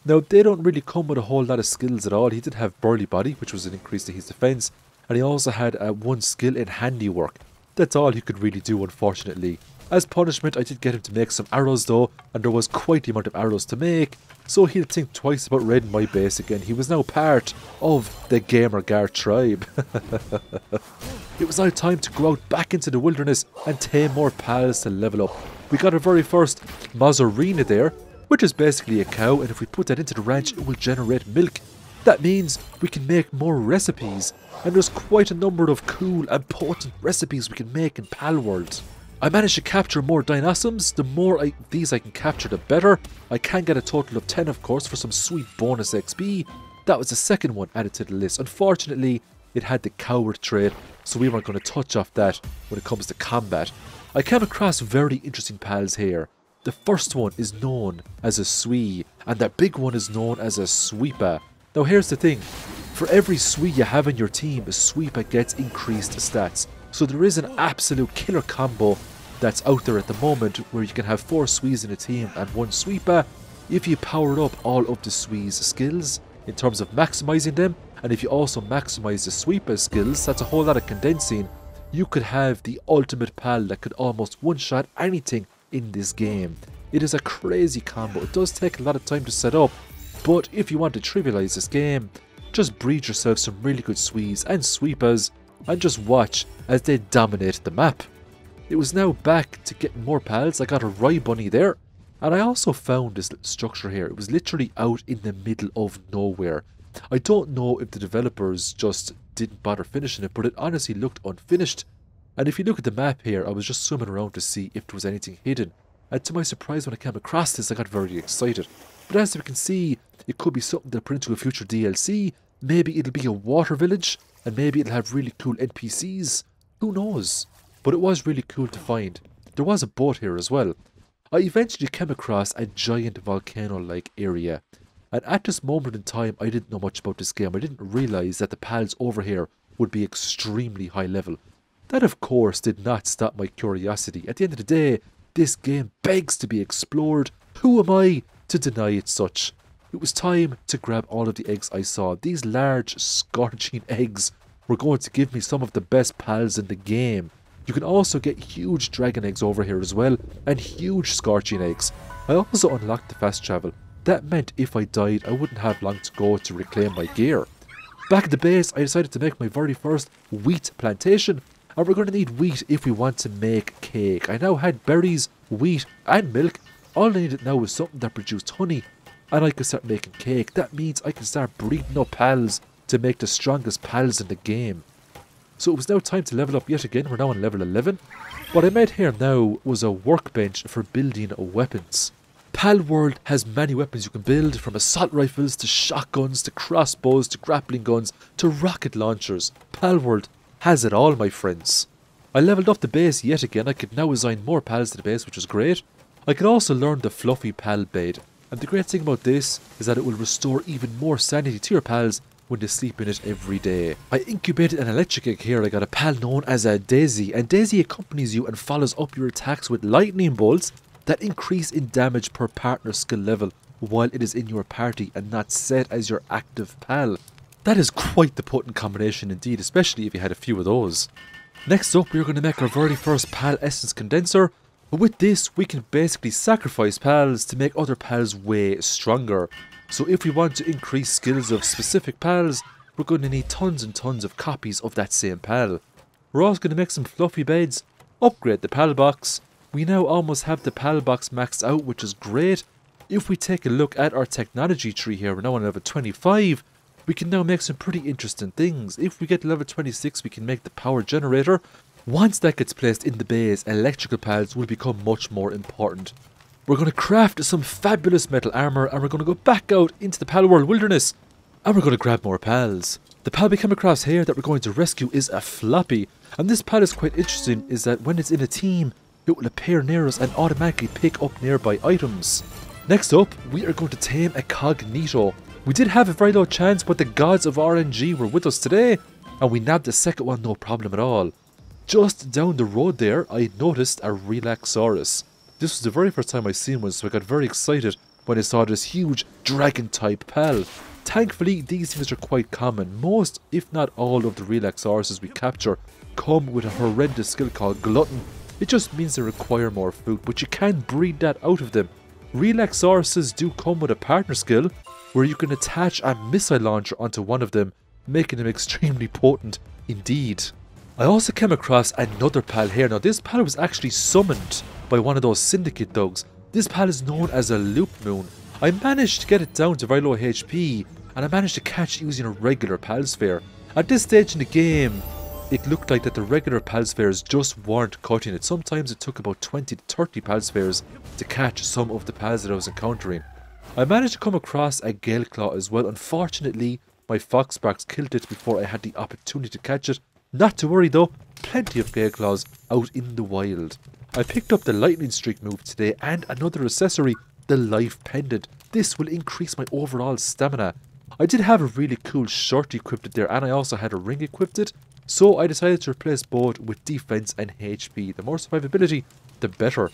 A: Now, they don't really come with a whole lot of skills at all. He did have Burly Body, which was an increase to his defense, and he also had uh, one skill in handiwork. That's all he could really do, unfortunately. As punishment, I did get him to make some arrows though, and there was quite the amount of arrows to make, so he'll think twice about raiding my base again. He was now part of the Gamergar tribe. it was now time to go out back into the wilderness and tame more pals to level up. We got our very first Mozzarina there, which is basically a cow, and if we put that into the ranch, it will generate milk. That means we can make more recipes, and there's quite a number of cool and potent recipes we can make in Palworld. I managed to capture more Dinossoms, the more I, these I can capture the better. I can get a total of 10 of course for some sweet bonus XP. That was the second one added to the list. Unfortunately, it had the coward trait, so we weren't going to touch off that when it comes to combat. I came across very interesting pals here. The first one is known as a Swee, and that big one is known as a Sweepa. Now here's the thing, for every Swee you have in your team, a Sweepa gets increased stats. So there is an absolute killer combo that's out there at the moment where you can have 4 Swees in a team and 1 Sweepa. If you power up all of the Swee's skills in terms of maximizing them, and if you also maximize the Sweepa skills, that's a whole lot of condensing, you could have the ultimate pal that could almost one-shot anything in this game. It is a crazy combo, it does take a lot of time to set up, but if you want to trivialize this game, just breed yourself some really good Swees and Sweepas, and just watch as they dominate the map. It was now back to getting more pals, I got a Ribbuny there, and I also found this structure here, it was literally out in the middle of nowhere. I don't know if the developers just didn't bother finishing it, but it honestly looked unfinished. And if you look at the map here, I was just swimming around to see if there was anything hidden. And to my surprise, when I came across this, I got very excited. But as we can see, it could be something they'll put into a future DLC. Maybe it'll be a water village, and maybe it'll have really cool NPCs. Who knows? But it was really cool to find. There was a boat here as well. I eventually came across a giant volcano-like area. And at this moment in time, I didn't know much about this game. I didn't realise that the pals over here would be extremely high level. That of course did not stop my curiosity. At the end of the day, this game begs to be explored. Who am I to deny it such? It was time to grab all of the eggs I saw. These large, scorching eggs were going to give me some of the best pals in the game. You can also get huge dragon eggs over here as well, and huge scorching eggs. I also unlocked the fast travel. That meant if I died, I wouldn't have long to go to reclaim my gear. Back at the base, I decided to make my very first wheat plantation, and we're going to need wheat if we want to make cake. I now had berries, wheat, and milk. All I needed now was something that produced honey, and I could start making cake. That means I can start breeding up pals to make the strongest pals in the game. So it was now time to level up yet again. We're now on level 11. What I made here now was a workbench for building weapons. Palworld has many weapons you can build, from assault rifles to shotguns to crossbows to grappling guns to rocket launchers. Palworld has it all, my friends. I leveled up the base yet again. I could now assign more pals to the base, which is great. I could also learn the fluffy pal bed. And the great thing about this is that it will restore even more sanity to your pals when they sleep in it every day. I incubated an electric egg here. I got a pal known as a Dazzi, and Dazzi accompanies you and follows up your attacks with lightning bolts that increase in damage per partner skill level while it is in your party and not set as your active pal. That is quite the potent combination indeed, especially if you had a few of those. Next up, we're going to make our very first PAL Essence Condenser. But with this, we can basically sacrifice pals to make other pals way stronger. So if we want to increase skills of specific pals, we're going to need tons and tons of copies of that same pal. We're also going to make some fluffy beds, upgrade the pal box, we now almost have the PAL box maxed out, which is great. If we take a look at our technology tree here, we're now on level 25. We can now make some pretty interesting things. If we get level 26, we can make the power generator. Once that gets placed in the base, electrical pals will become much more important. We're going to craft some fabulous metal armor and we're going to go back out into the Palworld wilderness. And we're going to grab more pals. The pal we come across here that we're going to rescue is a Flopie. And this pal is quite interesting is that when it's in a team, it will appear near us and automatically pick up nearby items. Next up, we are going to tame a Cawgnito. We did have a very low chance, but the gods of RNG were with us today, and we nabbed the second one no problem at all. Just down the road there, I noticed a Relaxaurus. This was the very first time I seen one, so I got very excited when I saw this huge dragon-type pal. Thankfully, these things are quite common. Most, if not all, of the Relaxauruses we capture come with a horrendous skill called Glutton, it just means they require more food, but you can breed that out of them. Relaxauruses do come with a partner skill, where you can attach a missile launcher onto one of them, making them extremely potent indeed. I also came across another pal here. Now this pal was actually summoned by one of those syndicate dogs. This pal is known as a loop moon. I managed to get it down to very low HP, and I managed to catch it using a regular pal sphere. At this stage in the game, it looked like that the regular palspheres just weren't cutting it. Sometimes it took about 20 to 30 palspheres to catch some of the pals that I was encountering. I managed to come across a Galeclaw as well. Unfortunately, my Foxparks killed it before I had the opportunity to catch it. Not to worry though, plenty of Galeclaws out in the wild. I picked up the Lightning Streak move today and another accessory, the Life Pendant. This will increase my overall stamina. I did have a really cool shirt equipped there and I also had a ring equipped, so I decided to replace both with defense and HP. The more survivability, the better.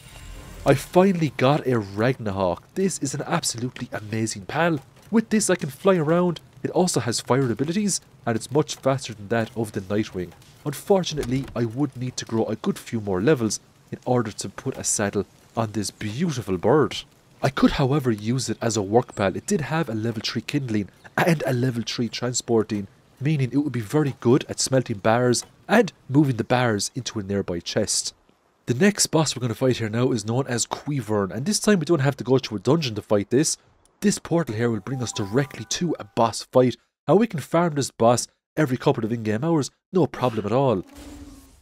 A: I finally got a Ragnahawk. This is an absolutely amazing pal. With this I can fly around, it also has fire abilities and it's much faster than that of the Nitewing. Unfortunately, I would need to grow a good few more levels in order to put a saddle on this beautiful bird. I could however use it as a work pal. It did have a level 3 kindling and a level 3 transporting, meaning it would be very good at smelting bars and moving the bars into a nearby chest. The next boss we're going to fight here now is known as Quivern, and this time we don't have to go through a dungeon to fight this. This portal here will bring us directly to a boss fight, and we can farm this boss every couple of in-game hours, no problem at all.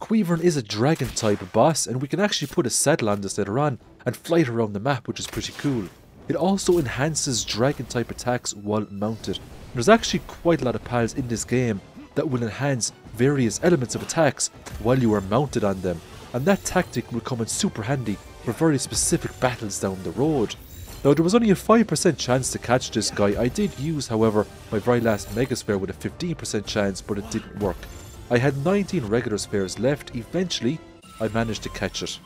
A: Quivern is a dragon type boss, and we can actually put a saddle on this later on and fly it around the map, which is pretty cool. It also enhances dragon type attacks while mounted. There's actually quite a lot of pals in this game that will enhance various elements of attacks while you are mounted on them, and that tactic will come in super handy for very specific battles down the road. Now there was only a 5% chance to catch this guy, I did use however my very last Mega Megasphere with a 15% chance but it didn't work. I had 19 regular spheres left, eventually I managed to catch it.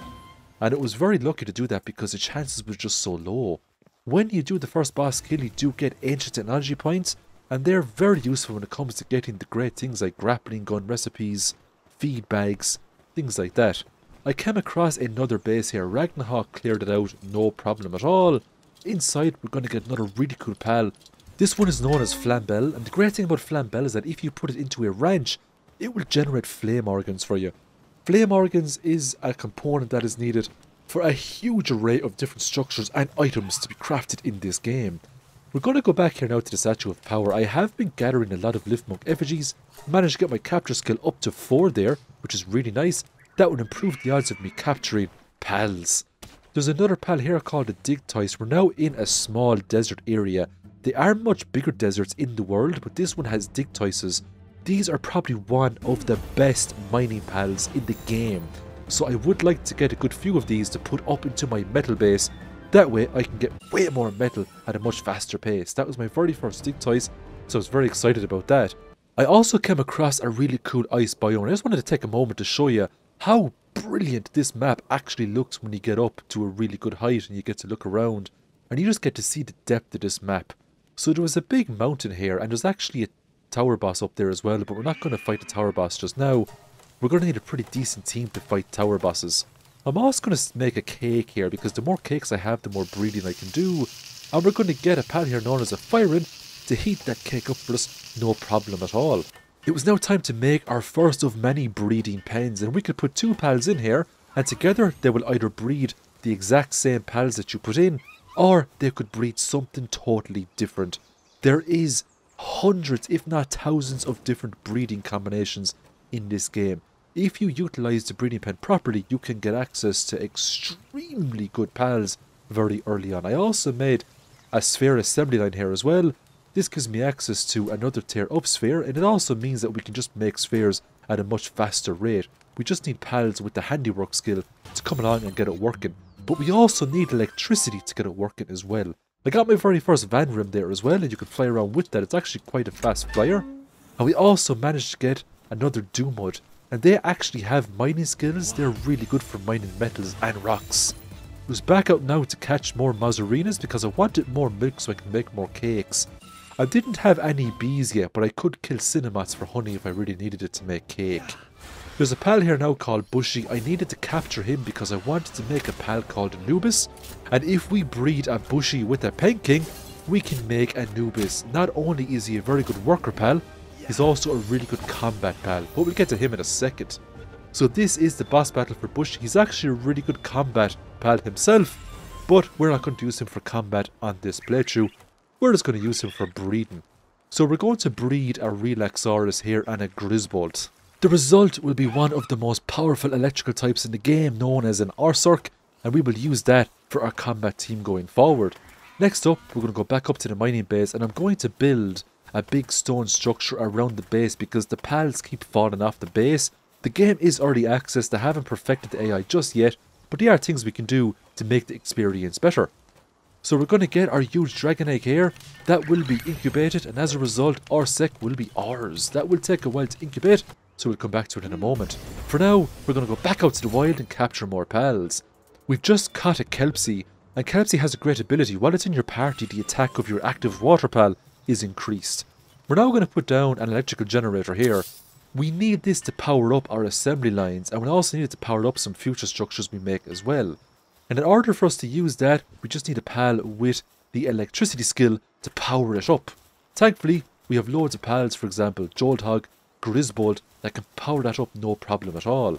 A: And it was very lucky to do that because the chances were just so low. When you do the first boss kill you do get ancient technology points and they're very useful when it comes to getting the great things like grappling gun recipes, feed bags, things like that. I came across another base here, Ragnahawk cleared it out, no problem at all. Inside, we're going to get another really cool pal. This one is known as Flambelle, and the great thing about Flambelle is that if you put it into a ranch, it will generate flame organs for you. Flame organs is a component that is needed for a huge array of different structures and items to be crafted in this game. We're going to go back here now to the Statue of Power. I have been gathering a lot of Lifmunk effigies, managed to get my capture skill up to 4 there, which is really nice. That would improve the odds of me capturing pals. There's another pal here called the Digtoise. We're now in a small desert area. There are much bigger deserts in the world, but this one has Digtoises. These are probably one of the best mining pals in the game. So I would like to get a good few of these to put up into my metal base. That way I can get way more metal at a much faster pace. That was my very first Digtoise, so I was very excited about that. I also came across a really cool ice biome. I just wanted to take a moment to show you how brilliant this map actually looks when you get up to a really good height and you get to look around and you just get to see the depth of this map. So there was a big mountain here and there's actually a tower boss up there as well but we're not going to fight the tower boss just now. We're going to need a pretty decent team to fight tower bosses. I'm also going to make a cake here because the more cakes I have the more breeding I can do and we're going to get a pal here known as a Firen to heat that cake up for us no problem at all. It was now time to make our first of many breeding pens and we could put two pals in here and together they will either breed the exact same pals that you put in or they could breed something totally different. There is hundreds if not thousands of different breeding combinations in this game. If you utilize the breeding pen properly you can get access to extremely good pals very early on. I also made a sphere assembly line here as well this gives me access to another tier up sphere and it also means that we can just make spheres at a much faster rate. We just need pals with the handiwork skill to come along and get it working. But we also need electricity to get it working as well. I got my very first Vanwyrm there as well and you can fly around with that. It's actually quite a fast flyer. And we also managed to get another Dumud. And they actually have mining skills. They're really good for mining metals and rocks. I was back out now to catch more Mozzarinas because I wanted more milk so I can make more cakes. I didn't have any bees yet, but I could kill Cinnamoths for honey if I really needed it to make cake. There's a pal here now called Bushi. I needed to capture him because I wanted to make a pal called Anubis. And if we breed a Bushi with a Penking, we can make Anubis. Not only is he a very good worker pal, he's also a really good combat pal. But we'll get to him in a second. So this is the boss battle for Bushi. He's actually a really good combat pal himself. But we're not going to use him for combat on this playthrough. We're just going to use him for breeding. So we're going to breed a Relaxaurus here and a Grizzbolt. The result will be one of the most powerful electrical types in the game known as an Orserk and we will use that for our combat team going forward. Next up, we're going to go back up to the mining base and I'm going to build a big stone structure around the base because the pals keep falling off the base. The game is early access, they haven't perfected the AI just yet, but there are things we can do to make the experience better. So we're going to get our huge dragon egg here. That will be incubated and as a result Orserk will be ours. That will take a while to incubate so we'll come back to it in a moment. For now, we're going to go back out to the wild and capture more pals. We've just caught a Kelpsea and Kelpsea has a great ability. While it's in your party, the attack of your active water pal is increased. We're now going to put down an electrical generator here. We need this to power up our assembly lines and we also need it to power up some future structures we make as well. And in order for us to use that, we just need a pal with the electricity skill to power it up. Thankfully, we have loads of pals, for example, Jolthog, Grizzbolt, that can power that up no problem at all.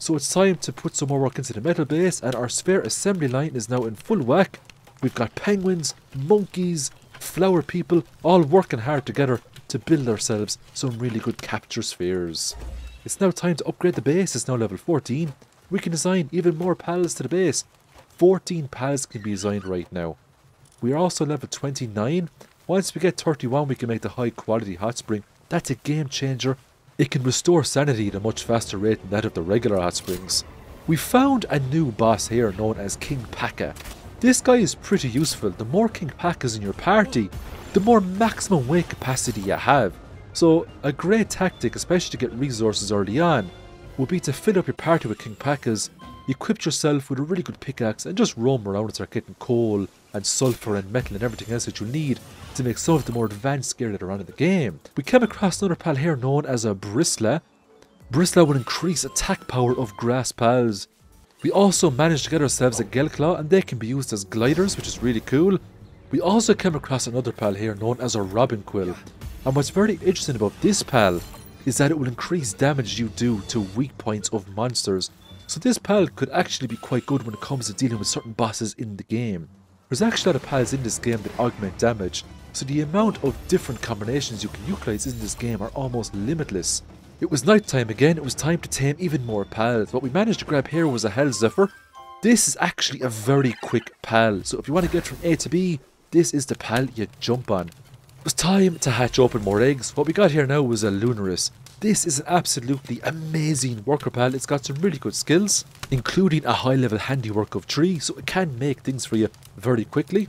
A: So it's time to put some more work into the metal base and our spare assembly line is now in full whack. We've got penguins, monkeys, flower people, all working hard together to build ourselves some really good capture spheres. It's now time to upgrade the base, it's now level 14 we can design even more pals to the base. 14 pals can be designed right now. We are also level 29. Once we get 31 we can make the high quality hot spring. That's a game changer. It can restore sanity at a much faster rate than that of the regular hot springs. We found a new boss here known as Kingpaca. This guy is pretty useful. The more Kingpacas in your party, the more maximum weight capacity you have. So a great tactic, especially to get resources early on, would be to fill up your party with Kingpacas, equip yourself with a really good pickaxe, and just roam around and start getting coal and sulfur and metal and everything else that you need to make some of the more advanced gear that are on in the game. We came across another pal here known as a Bristla. Bristla would increase attack power of grass pals. We also managed to get ourselves a Galeclaw and they can be used as gliders which is really cool. We also came across another pal here known as a Robinquill. And what's very interesting about this pal is that it will increase damage you do to weak points of monsters. So this pal could actually be quite good when it comes to dealing with certain bosses in the game. There's actually a lot of pals in this game that augment damage, so the amount of different combinations you can utilize in this game are almost limitless. It was night time again, it was time to tame even more pals. What we managed to grab here was a Helzephyr. This is actually a very quick pal, so if you want to get from A to B, this is the pal you jump on. Was time to hatch open more eggs. What we got here now was a Lunaris. This is an absolutely amazing worker pal. It's got some really good skills, including a high level handiwork of tree, so it can make things for you very quickly.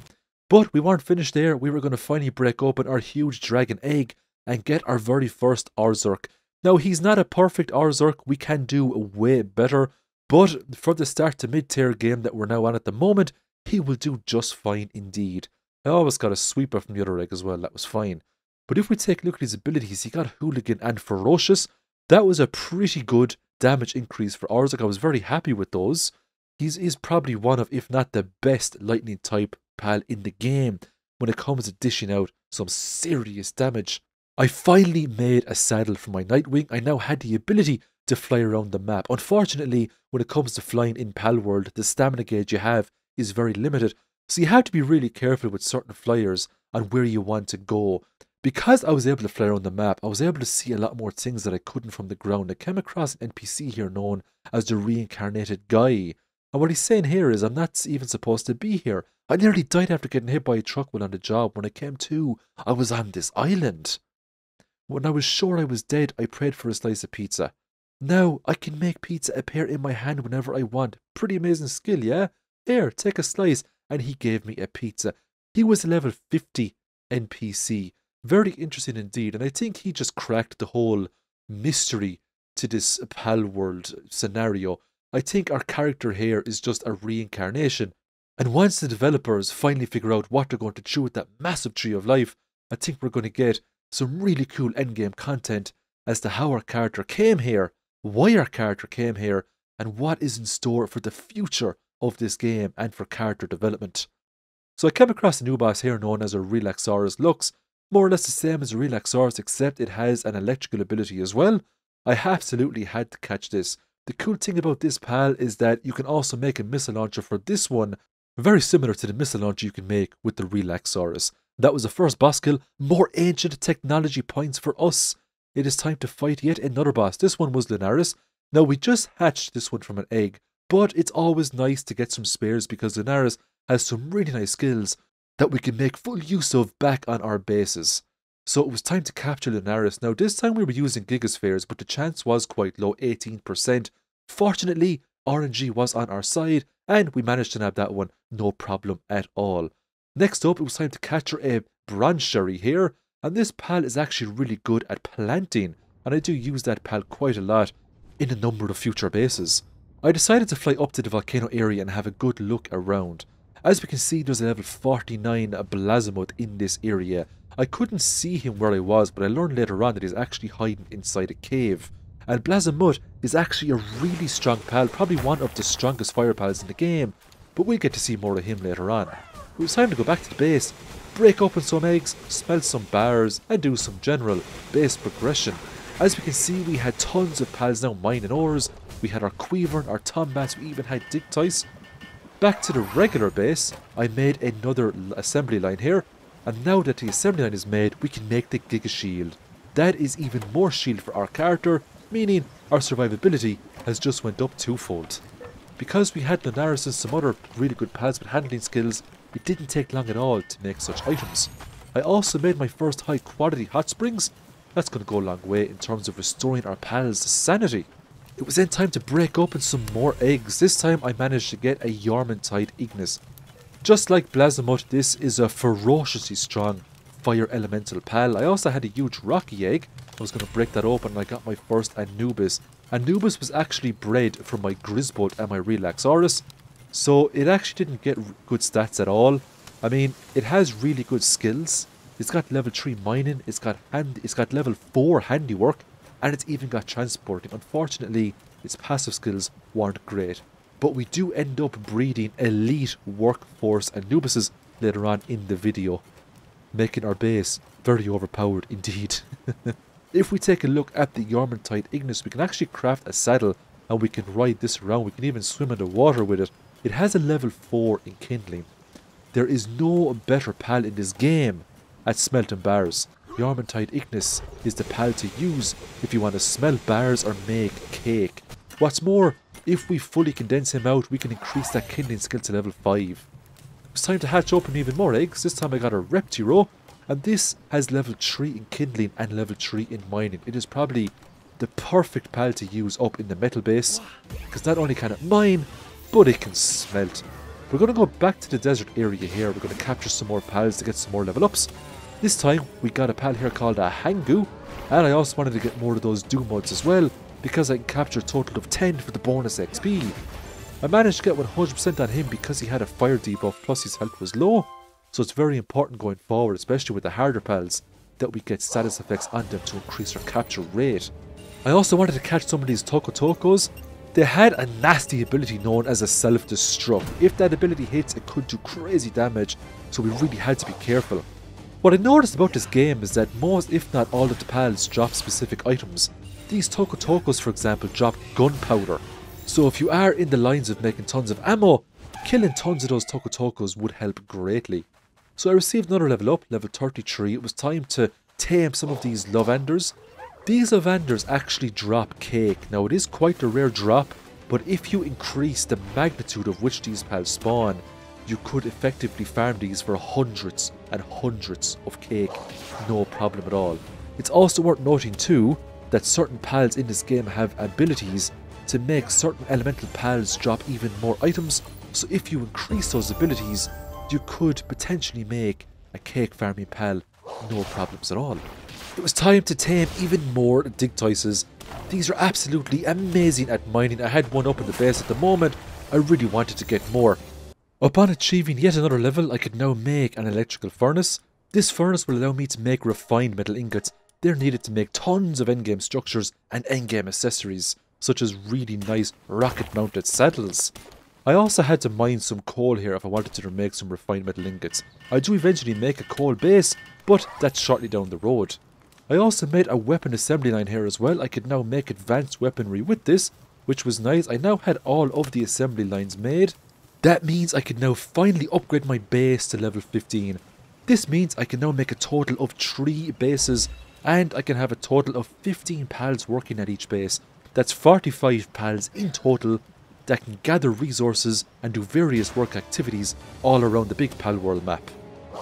A: But we weren't finished there. We were going to finally break open our huge dragon egg and get our very first Orserk. Now, he's not a perfect Orserk. We can do way better. But for the start to mid tier game that we're now on at the moment, he will do just fine indeed. I always got a Sweepa from the other egg as well, that was fine. But if we take a look at his abilities, he got Hooligan and Ferocious. That was a pretty good damage increase for Orserk. I was very happy with those. He's is probably one of, if not the best lightning type pal in the game when it comes to dishing out some serious damage. I finally made a saddle for my Nitewing. I now had the ability to fly around the map. Unfortunately, when it comes to flying in Palworld, the stamina gauge you have is very limited, so you have to be really careful with certain flyers and where you want to go. Because I was able to fly around the map, I was able to see a lot more things that I couldn't from the ground. I came across an NPC here known as the Reincarnated Guy. And what he's saying here is, I'm not even supposed to be here. I nearly died after getting hit by a truck while on the job. When I came to, I was on this island. When I was sure I was dead, I prayed for a slice of pizza. Now I can make pizza appear in my hand whenever I want. Pretty amazing skill, yeah? Here, take a slice and he gave me a pizza. He was level 50 NPC. Very interesting indeed, and I think he just cracked the whole mystery to this Palworld scenario. I think our character here is just a reincarnation. And once the developers finally figure out what they're going to do with that massive tree of life, I think we're going to get some really cool endgame content as to how our character came here, why our character came here, and what is in store for the future of this game and for character development. So I came across a new boss here known as a Relaxaurus Lux, more or less the same as a Relaxaurus except it has an electrical ability as well. I absolutely had to catch this. The cool thing about this pal is that you can also make a missile launcher for this one, very similar to the missile launcher you can make with the Relaxaurus. That was the first boss kill, more ancient technology points for us. It is time to fight yet another boss. This one was Lunaris. Now we just hatched this one from an egg, but it's always nice to get some spares because Lunaris has some really nice skills that we can make full use of back on our bases. So it was time to capture Lunaris. Now this time we were using Gigaspheres, but the chance was quite low, 18%. Fortunately, RNG was on our side, and we managed to nab that one no problem at all. Next up, it was time to capture a Broncherry here, and this pal is actually really good at planting, and I do use that pal quite a lot in a number of future bases. I decided to fly up to the volcano area and have a good look around. As we can see, there's a level 49 Blazamut in this area. I couldn't see him where I was, but I learned later on that he's actually hiding inside a cave. And Blazamut is actually a really strong pal, probably one of the strongest fire pals in the game, but we'll get to see more of him later on. It was time to go back to the base, break open some eggs, smelt some bars, and do some general base progression. As we can see, we had tons of pals now mining ores, we had our Quivern, our Tombats, we even had Digtoise. Back to the regular base, I made another assembly line here, and now that the assembly line is made, we can make the Giga Shield. That is even more shield for our character, meaning our survivability has just went up twofold. Because we had Lunaris and some other really good pals with handling skills, it didn't take long at all to make such items. I also made my first high quality hot springs. That's going to go a long way in terms of restoring our pals' sanity. It was then time to break open some more eggs. This time I managed to get a Jormuntide Ignis. Just like Blazamut, this is a ferociously strong fire elemental pal. I also had a huge rocky egg. I was going to break that open and I got my first Anubis. Anubis was actually bred from my Grizzbolt and my Relaxaurus. So it actually didn't get good stats at all. I mean, it has really good skills. It's got level 3 mining, it's got hand, it's got level 4 handiwork, and it's even got transporting. Unfortunately, its passive skills weren't great. But we do end up breeding elite workforce Anubises later on in the video, making our base very overpowered indeed. if we take a look at the Jormuntide Ignis, we can actually craft a saddle and we can ride this around. We can even swim in the water with it. It has a level 4 in kindling. There is no better pal in this game at smelting bars. The Jormuntide Ignis is the pal to use if you want to smelt bars or make cake. What's more, if we fully condense him out, we can increase that kindling skill to level 5. It's time to hatch open even more eggs. This time I got a Reptyro, and this has level 3 in kindling and level 3 in mining. It is probably the perfect pal to use up in the metal base, because not only can it mine, but it can smelt. We're going to go back to the desert area here. We're going to capture some more pals to get some more level ups. This time we got a pal here called a Hangyu, and I also wanted to get more of those Dumuds as well, because I can capture a total of 10 for the bonus XP. I managed to get 100% on him because he had a fire debuff plus his health was low, so it's very important going forward, especially with the harder pals, that we get status effects on them to increase our capture rate. I also wanted to catch some of these Tocotocos. They had a nasty ability known as a self-destruct. If that ability hits, it could do crazy damage, so we really had to be careful. What I noticed about this game is that most, if not all of the pals drop specific items. These Tocotocos for example drop gunpowder. So if you are in the lines of making tons of ammo, killing tons of those Tocotocos would help greatly. So I received another level up, level 33. It was time to tame some of these Lovanders. These Lovanders actually drop cake. Now it is quite a rare drop, but if you increase the magnitude of which these pals spawn, you could effectively farm these for hundreds and hundreds of cake, no problem at all. It's also worth noting too that certain pals in this game have abilities to make certain elemental pals drop even more items, so if you increase those abilities, you could potentially make a cake farming pal no problems at all. It was time to tame even more Digtoises. These are absolutely amazing at mining. I had one up in the base at the moment. I really wanted to get more. Upon achieving yet another level, I could now make an electrical furnace. This furnace will allow me to make refined metal ingots. They're needed to make tons of endgame structures and endgame accessories, such as really nice rocket mounted saddles. I also had to mine some coal here if I wanted to make some refined metal ingots. I do eventually make a coal base, but that's shortly down the road. I also made a weapon assembly line here as well. I could now make advanced weaponry with this, which was nice. I now had all of the assembly lines made. That means I can now finally upgrade my base to level 15. This means I can now make a total of 3 bases and I can have a total of 15 pals working at each base. That's 45 pals in total that can gather resources and do various work activities all around the big pal world map.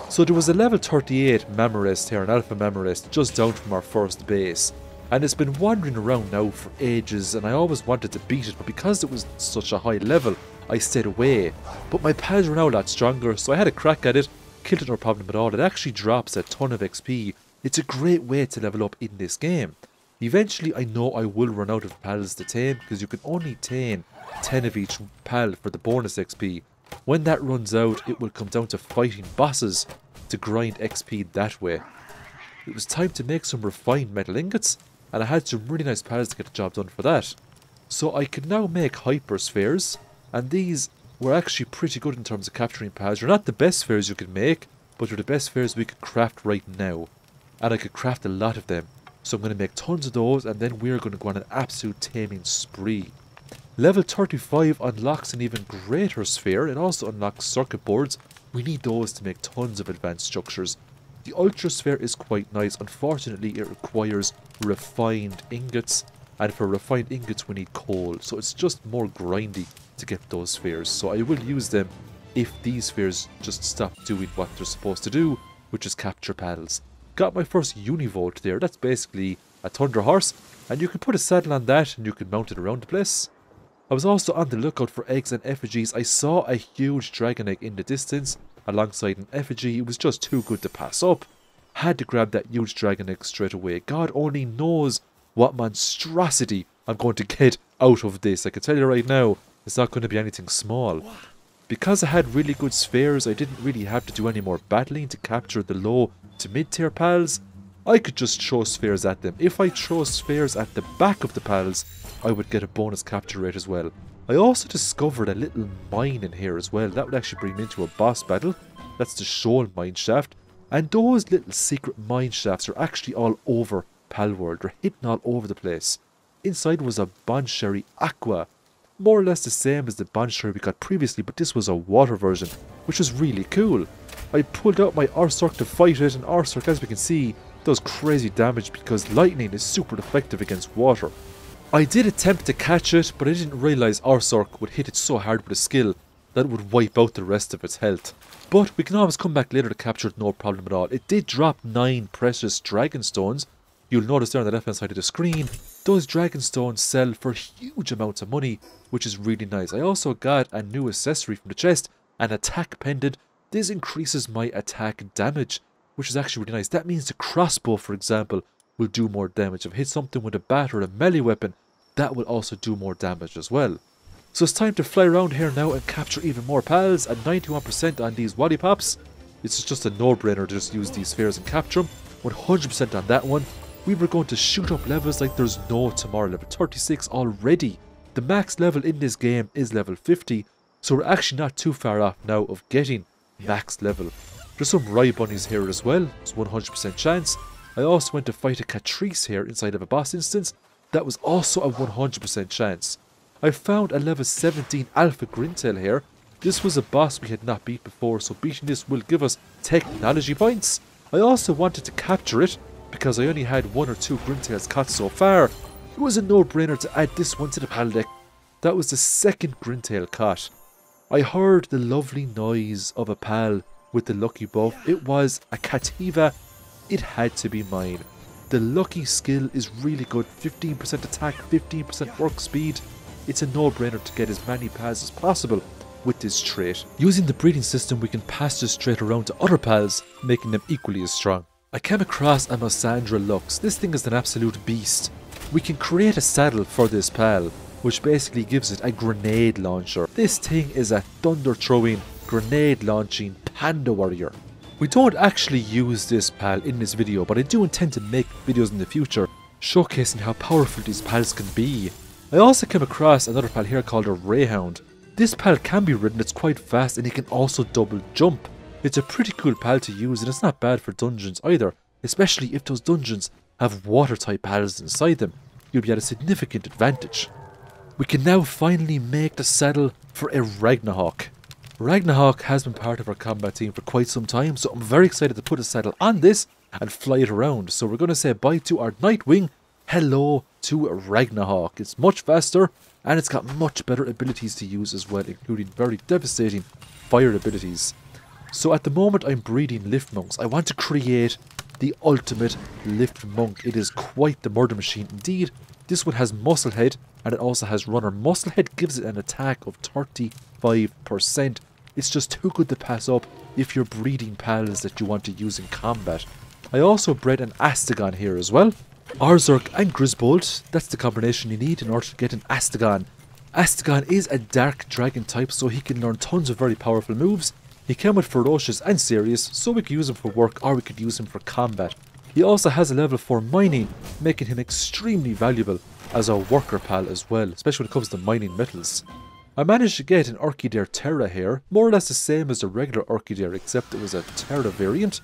A: So there was a level 38 Mammorest here, an Alpha Mammorest, just down from our first base. and it's been wandering around now for ages and I always wanted to beat it but because it was such a high level I stayed away. But my pals were now a lot stronger so I had a crack at it, killed it no problem at all. It actually drops a ton of XP. It's a great way to level up in this game. Eventually I know I will run out of pals to tame because you can only tame 10 of each pal for the bonus XP. When that runs out it will come down to fighting bosses to grind XP that way. It was time to make some refined metal ingots and I had some really nice pals to get the job done for that. So I can now make hyper spheres, and these were actually pretty good in terms of capturing pals. They're not the best spheres you could make, but they're the best spheres we could craft right now. And I could craft a lot of them. So I'm going to make tons of those, and then we're going to go on an absolute taming spree. Level 35 unlocks an even greater sphere. It also unlocks circuit boards. We need those to make tons of advanced structures. The Ultra Sphere is quite nice. Unfortunately, it requires refined ingots. And for refined ingots, we need coal. So it's just more grindy to get those spheres. So I will use them if these spheres just stop doing what they're supposed to do, which is capture paddles. Got my first Univolt there. That's basically a Thunder Horse. And you can put a saddle on that and you can mount it around the place. I was also on the lookout for eggs and effigies. I saw a huge dragon egg in the distance alongside an effigy. It was just too good to pass up. Had to grab that huge dragon egg straight away. God only knows what monstrosity I'm going to get out of this. I can tell you right now, it's not going to be anything small. Because I had really good spheres, I didn't really have to do any more battling to capture the low to mid tier pals. I could just throw spheres at them. If I throw spheres at the back of the pals, I would get a bonus capture rate as well. I also discovered a little mine in here as well. That would actually bring me into a boss battle. That's the Shoal Mine Shaft. And those little secret mine shafts are actually all over Palworld. They're hidden all over the place. Inside was a Sherry Aqua. More or less the same as the Sherry we got previously, but this was a water version, which was really cool. I pulled out my Orserk to fight it, and Orserk, as we can see, does crazy damage because lightning is super effective against water. I did attempt to catch it, but I didn't realise Orserk would hit it so hard with a skill that would wipe out the rest of its health. But we can always come back later to capture it no problem at all. It did drop 9 precious dragon stones. You'll notice there on the left hand side of the screen, those dragon stones sell for huge amounts of money, which is really nice. I also got a new accessory from the chest, an attack pendant. This increases my attack damage, which is actually really nice. That means the crossbow, for example, will do more damage. If I hit something with a bat or a melee weapon, that will also do more damage as well. So it's time to fly around here now and capture even more pals at 91% on these Lollipops. It's just a no-brainer to just use these spheres and capture them. 100% on that one. We were going to shoot up levels like there's no tomorrow. Level 36 already. The max level in this game is level 50. So we're actually not too far off now of getting max level. There's some Ribbunies here as well. It's 100% chance. I also went to fight a Katress here inside of a boss instance. That was also a 100% chance. I found a level 17 Alpha Grintale here. This was a boss we had not beat before, so beating this will give us technology points. I also wanted to capture it, because I only had one or two Grintales caught so far. It was a no-brainer to add this one to the pal deck. That was the second Grintale caught. I heard the lovely noise of a pal with the lucky buff. It was a Cattiva it had to be mine. The lucky skill is really good 15% attack, 15% work speed. It's a no brainer to get as many pals as possible with this trait. Using the breeding system, we can pass this trait around to other pals, making them equally as strong. I came across a Mossanda Lux. This thing is an absolute beast. We can create a saddle for this pal, which basically gives it a grenade launcher. This thing is a thunder throwing, grenade launching panda warrior. We don't actually use this pal in this video, but I do intend to make videos in the future showcasing how powerful these pals can be. I also came across another pal here called a Rayhound. This pal can be ridden, it's quite fast and it can also double jump. It's a pretty cool pal to use and it's not bad for dungeons either, especially if those dungeons have water type pals inside them. You'll be at a significant advantage. We can now finally make the saddle for a Ragnahawk. Ragnahawk has been part of our combat team for quite some time, so I'm very excited to put a saddle on this and fly it around. So we're going to say bye to our Nitewing, hello to Ragnahawk. It's much faster and it's got much better abilities to use as well, including very devastating fire abilities. So at the moment I'm breeding Lifmunks. I want to create the ultimate Lifmunk. It is quite the murder machine indeed. This one has muscle head and it also has runner. Muscle head gives it an attack of 35%. It's just too good to pass up if you're breeding pals that you want to use in combat. I also bred an Astegon here as well. Orserk and Grizzbolt, that's the combination you need in order to get an Astegon. Astegon is a dark dragon type, so he can learn tons of very powerful moves. He came with Ferocious and Serious, so we could use him for work or we could use him for combat. He also has a level 4 mining, making him extremely valuable as a worker pal as well, especially when it comes to mining metals. I managed to get an Orchidare Terra here, more or less the same as the regular Orchidare except it was a Terra variant.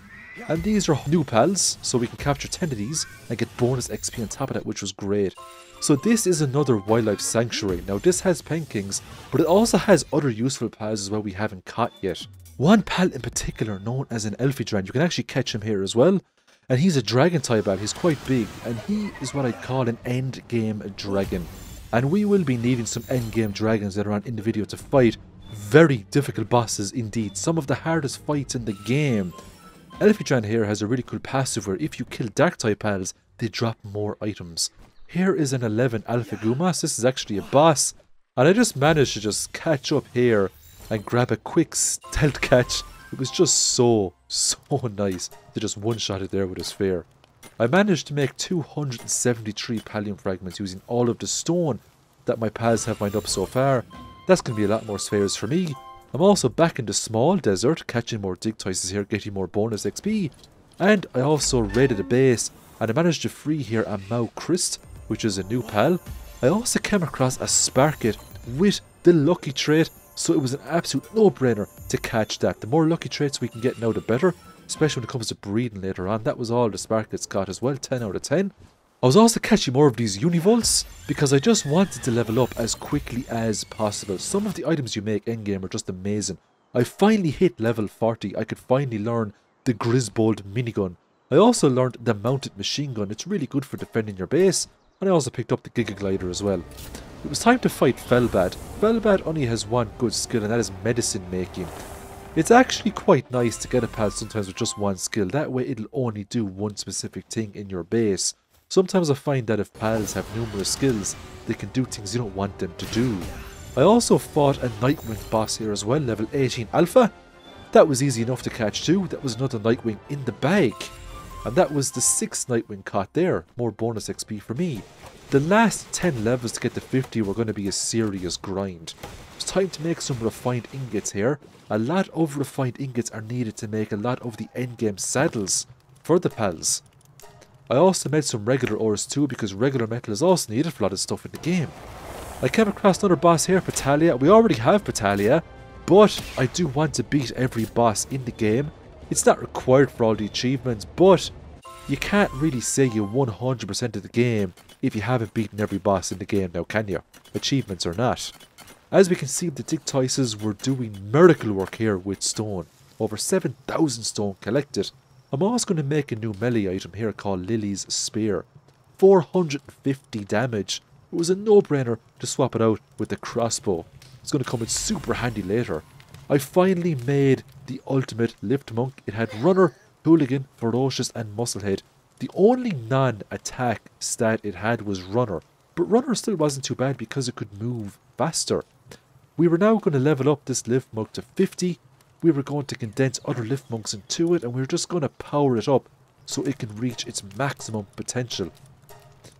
A: And these are new pals, so we can capture 10 of these and get bonus XP on top of that, which was great. So this is another wildlife sanctuary. Now this has penkings, but it also has other useful pals as well we haven't caught yet. One pal in particular, known as an Elphidran, you can actually catch him here as well. And he's a dragon type pal, he's quite big, and he is what I'd call an end game dragon. And we will be needing some end game dragons that are on in the video to fight very difficult bosses indeed, some of the hardest fights in the game. Elphidran here has a really cool passive where if you kill dark type pals, they drop more items. Here is an 11 Alpha Gumoss, this is actually a boss, and I just managed to just catch up here and grab a quick stealth catch. It was just so, so nice to just one-shot it there with a sphere. I managed to make 273 Paldium fragments using all of the stone that my pals have mined up so far. That's going to be a lot more spheres for me, I'm also back in the small desert, catching more Digtoises here, getting more bonus XP. And I also raided a base, and I managed to free here a Mau Cryst, which is a new pal. I also came across a Sparkit with the lucky trait, so it was an absolute no-brainer to catch that. The more lucky traits we can get now, the better, especially when it comes to breeding later on. That was all the Sparkits got as well, 10 out of 10. I was also catching more of these Univolts because I just wanted to level up as quickly as possible. Some of the items you make endgame are just amazing. I finally hit level 40. I could finally learn the Grizzbolt minigun. I also learned the mounted machine gun. It's really good for defending your base. And I also picked up the Giga Glider as well. It was time to fight Felbat. Felbat only has one good skill and that is medicine making. It's actually quite nice to get a pad sometimes with just one skill. That way it'll only do one specific thing in your base. Sometimes I find that if pals have numerous skills, they can do things you don't want them to do. I also fought a Nitewing boss here as well, level 18 Alpha. That was easy enough to catch too, that was another Nitewing in the bag. And that was the 6th Nitewing caught there, more bonus XP for me. The last 10 levels to get to 50 were going to be a serious grind. It's time to make some refined ingots here. A lot of refined ingots are needed to make a lot of the endgame saddles for the pals. I also made some regular ores too because regular metal is also needed for a lot of stuff in the game. I came across another boss here, Petallia. We already have Petallia, but I do want to beat every boss in the game. It's not required for all the achievements, but you can't really say you 100% of the game if you haven't beaten every boss in the game now, can you? Achievements or not. As we can see, the Digtoises were doing miracle work here with stone. Over 7,000 stone collected. I'm also going to make a new melee item here called Lily's Spear. 450 damage. It was a no-brainer to swap it out with the crossbow. It's going to come in super handy later. I finally made the ultimate Lifmunk. It had runner, hooligan, ferocious and musclehead. The only non-attack stat it had was runner. But runner still wasn't too bad because it could move faster. We were now going to level up this Lifmunk to 50 we were going to condense other Lifmunks into it and we were just going to power it up so it can reach its maximum potential.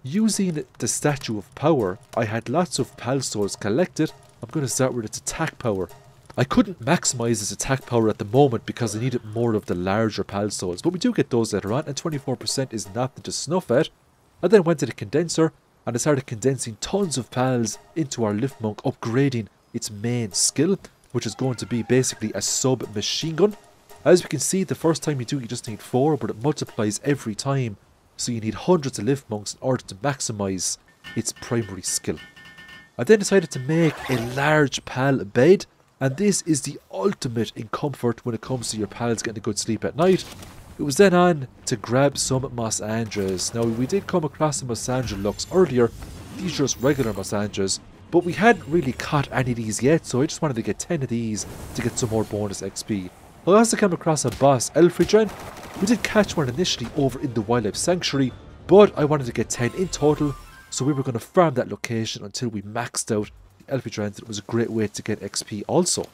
A: Using the Statue of Power, I had lots of Pal collected. I'm going to start with its attack power. I couldn't maximize its attack power at the moment because I needed more of the larger Pal Souls, but we do get those later on and 24% is nothing to snuff at. I then went to the condenser and I started condensing tons of pals into our Lifmunk, upgrading its main skill which is going to be basically a sub-machine gun. As we can see, the first time you do, you just need 4, but it multiplies every time. So you need hundreds of Lifmunks in order to maximise its primary skill. I then decided to make a large pal bed, and this is the ultimate in comfort when it comes to your pals getting a good sleep at night. It was then on to grab some Mossandas. Now we did come across some Moss Lux earlier, these are just regular Moss but we hadn't really caught any of these yet, so I just wanted to get 10 of these to get some more bonus XP. I also came across a boss, Elphidran. We did catch one initially over in the Wildlife Sanctuary, but I wanted to get 10 in total, so we were going to farm that location until we maxed out the Elphidrans. It was a great way to get XP also.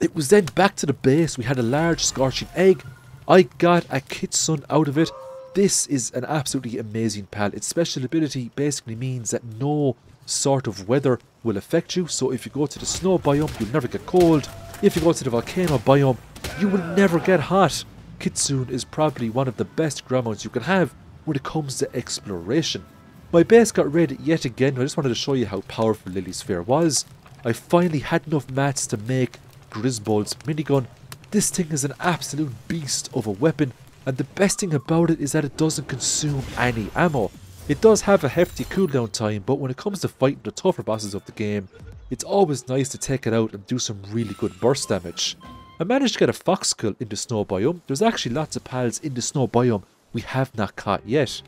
A: It was then back to the base. We had a large scorching egg. I got a Kitsune out of it. This is an absolutely amazing pal. Its special ability basically means that no sort of weather will affect you. So if you go to the snow biome, you'll never get cold. If you go to the volcano biome, you will never get hot. Kitsune is probably one of the best ground mounts you can have when it comes to exploration. My base got raided yet again. I just wanted to show you how powerful Lily's Sphere was. I finally had enough mats to make Grizzbolt's minigun. This thing is an absolute beast of a weapon and the best thing about it is that it doesn't consume any ammo. It does have a hefty cooldown time but when it comes to fighting the tougher bosses of the game, it's always nice to take it out and do some really good burst damage. I managed to get a fox kill in the snow biome. There's actually lots of pals in the snow biome we have not caught yet.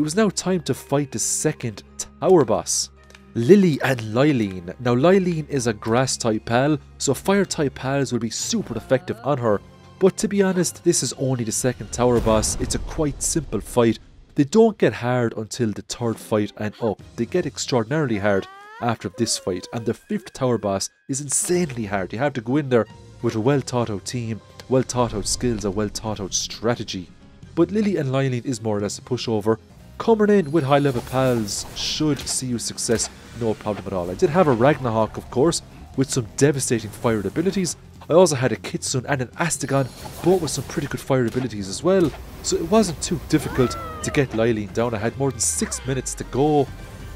A: It was now time to fight the second tower boss. Lily and Lyleen. Now Lyleen is a grass type pal, so fire type pals will be super effective on her. But to be honest, this is only the second tower boss, it's a quite simple fight. They don't get hard until the third fight and up, they get extraordinarily hard after this fight, and the fifth tower boss is insanely hard. You have to go in there with a well thought out team, well thought out skills, a well thought out strategy. But Lily and Lyleen is more or less a pushover, Coming in with high level pals should see you success, no problem at all. I did have a Ragnahawk, of course, with some devastating fire abilities. I also had a Kitsun and an Astegon, both with some pretty good fire abilities as well. So it wasn't too difficult to get Lyleen down. I had more than 6 minutes to go.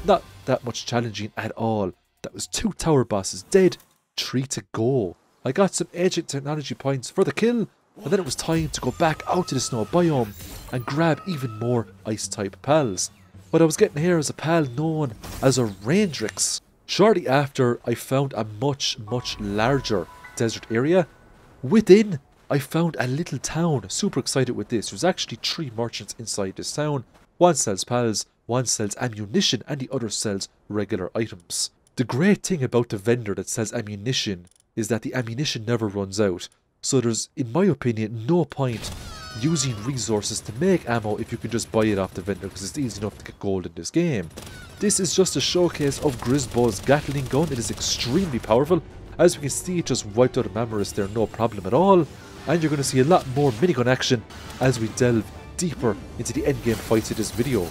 A: Not that much challenging at all. That was 2 tower bosses dead, 3 to go. I got some ancient technology points for the kill, and then it was time to go back out to the snow biome and grab even more ice type pals. What I was getting here is a pal known as a Reindrix. Shortly after, I found a much, much larger desert area. Within, I found a little town. Super excited with this. There's actually three merchants inside this town. One sells pals, one sells ammunition, and the other sells regular items. The great thing about the vendor that sells ammunition is that the ammunition never runs out. So there's, in my opinion, no point using resources to make ammo if you can just buy it off the vendor because it's easy enough to get gold in this game. This is just a showcase of Grizzbolt's Gatling gun. It is extremely powerful. As we can see, it just wiped out a Mammorest there, no problem at all. And you're going to see a lot more minigun action as we delve deeper into the endgame fights of this video.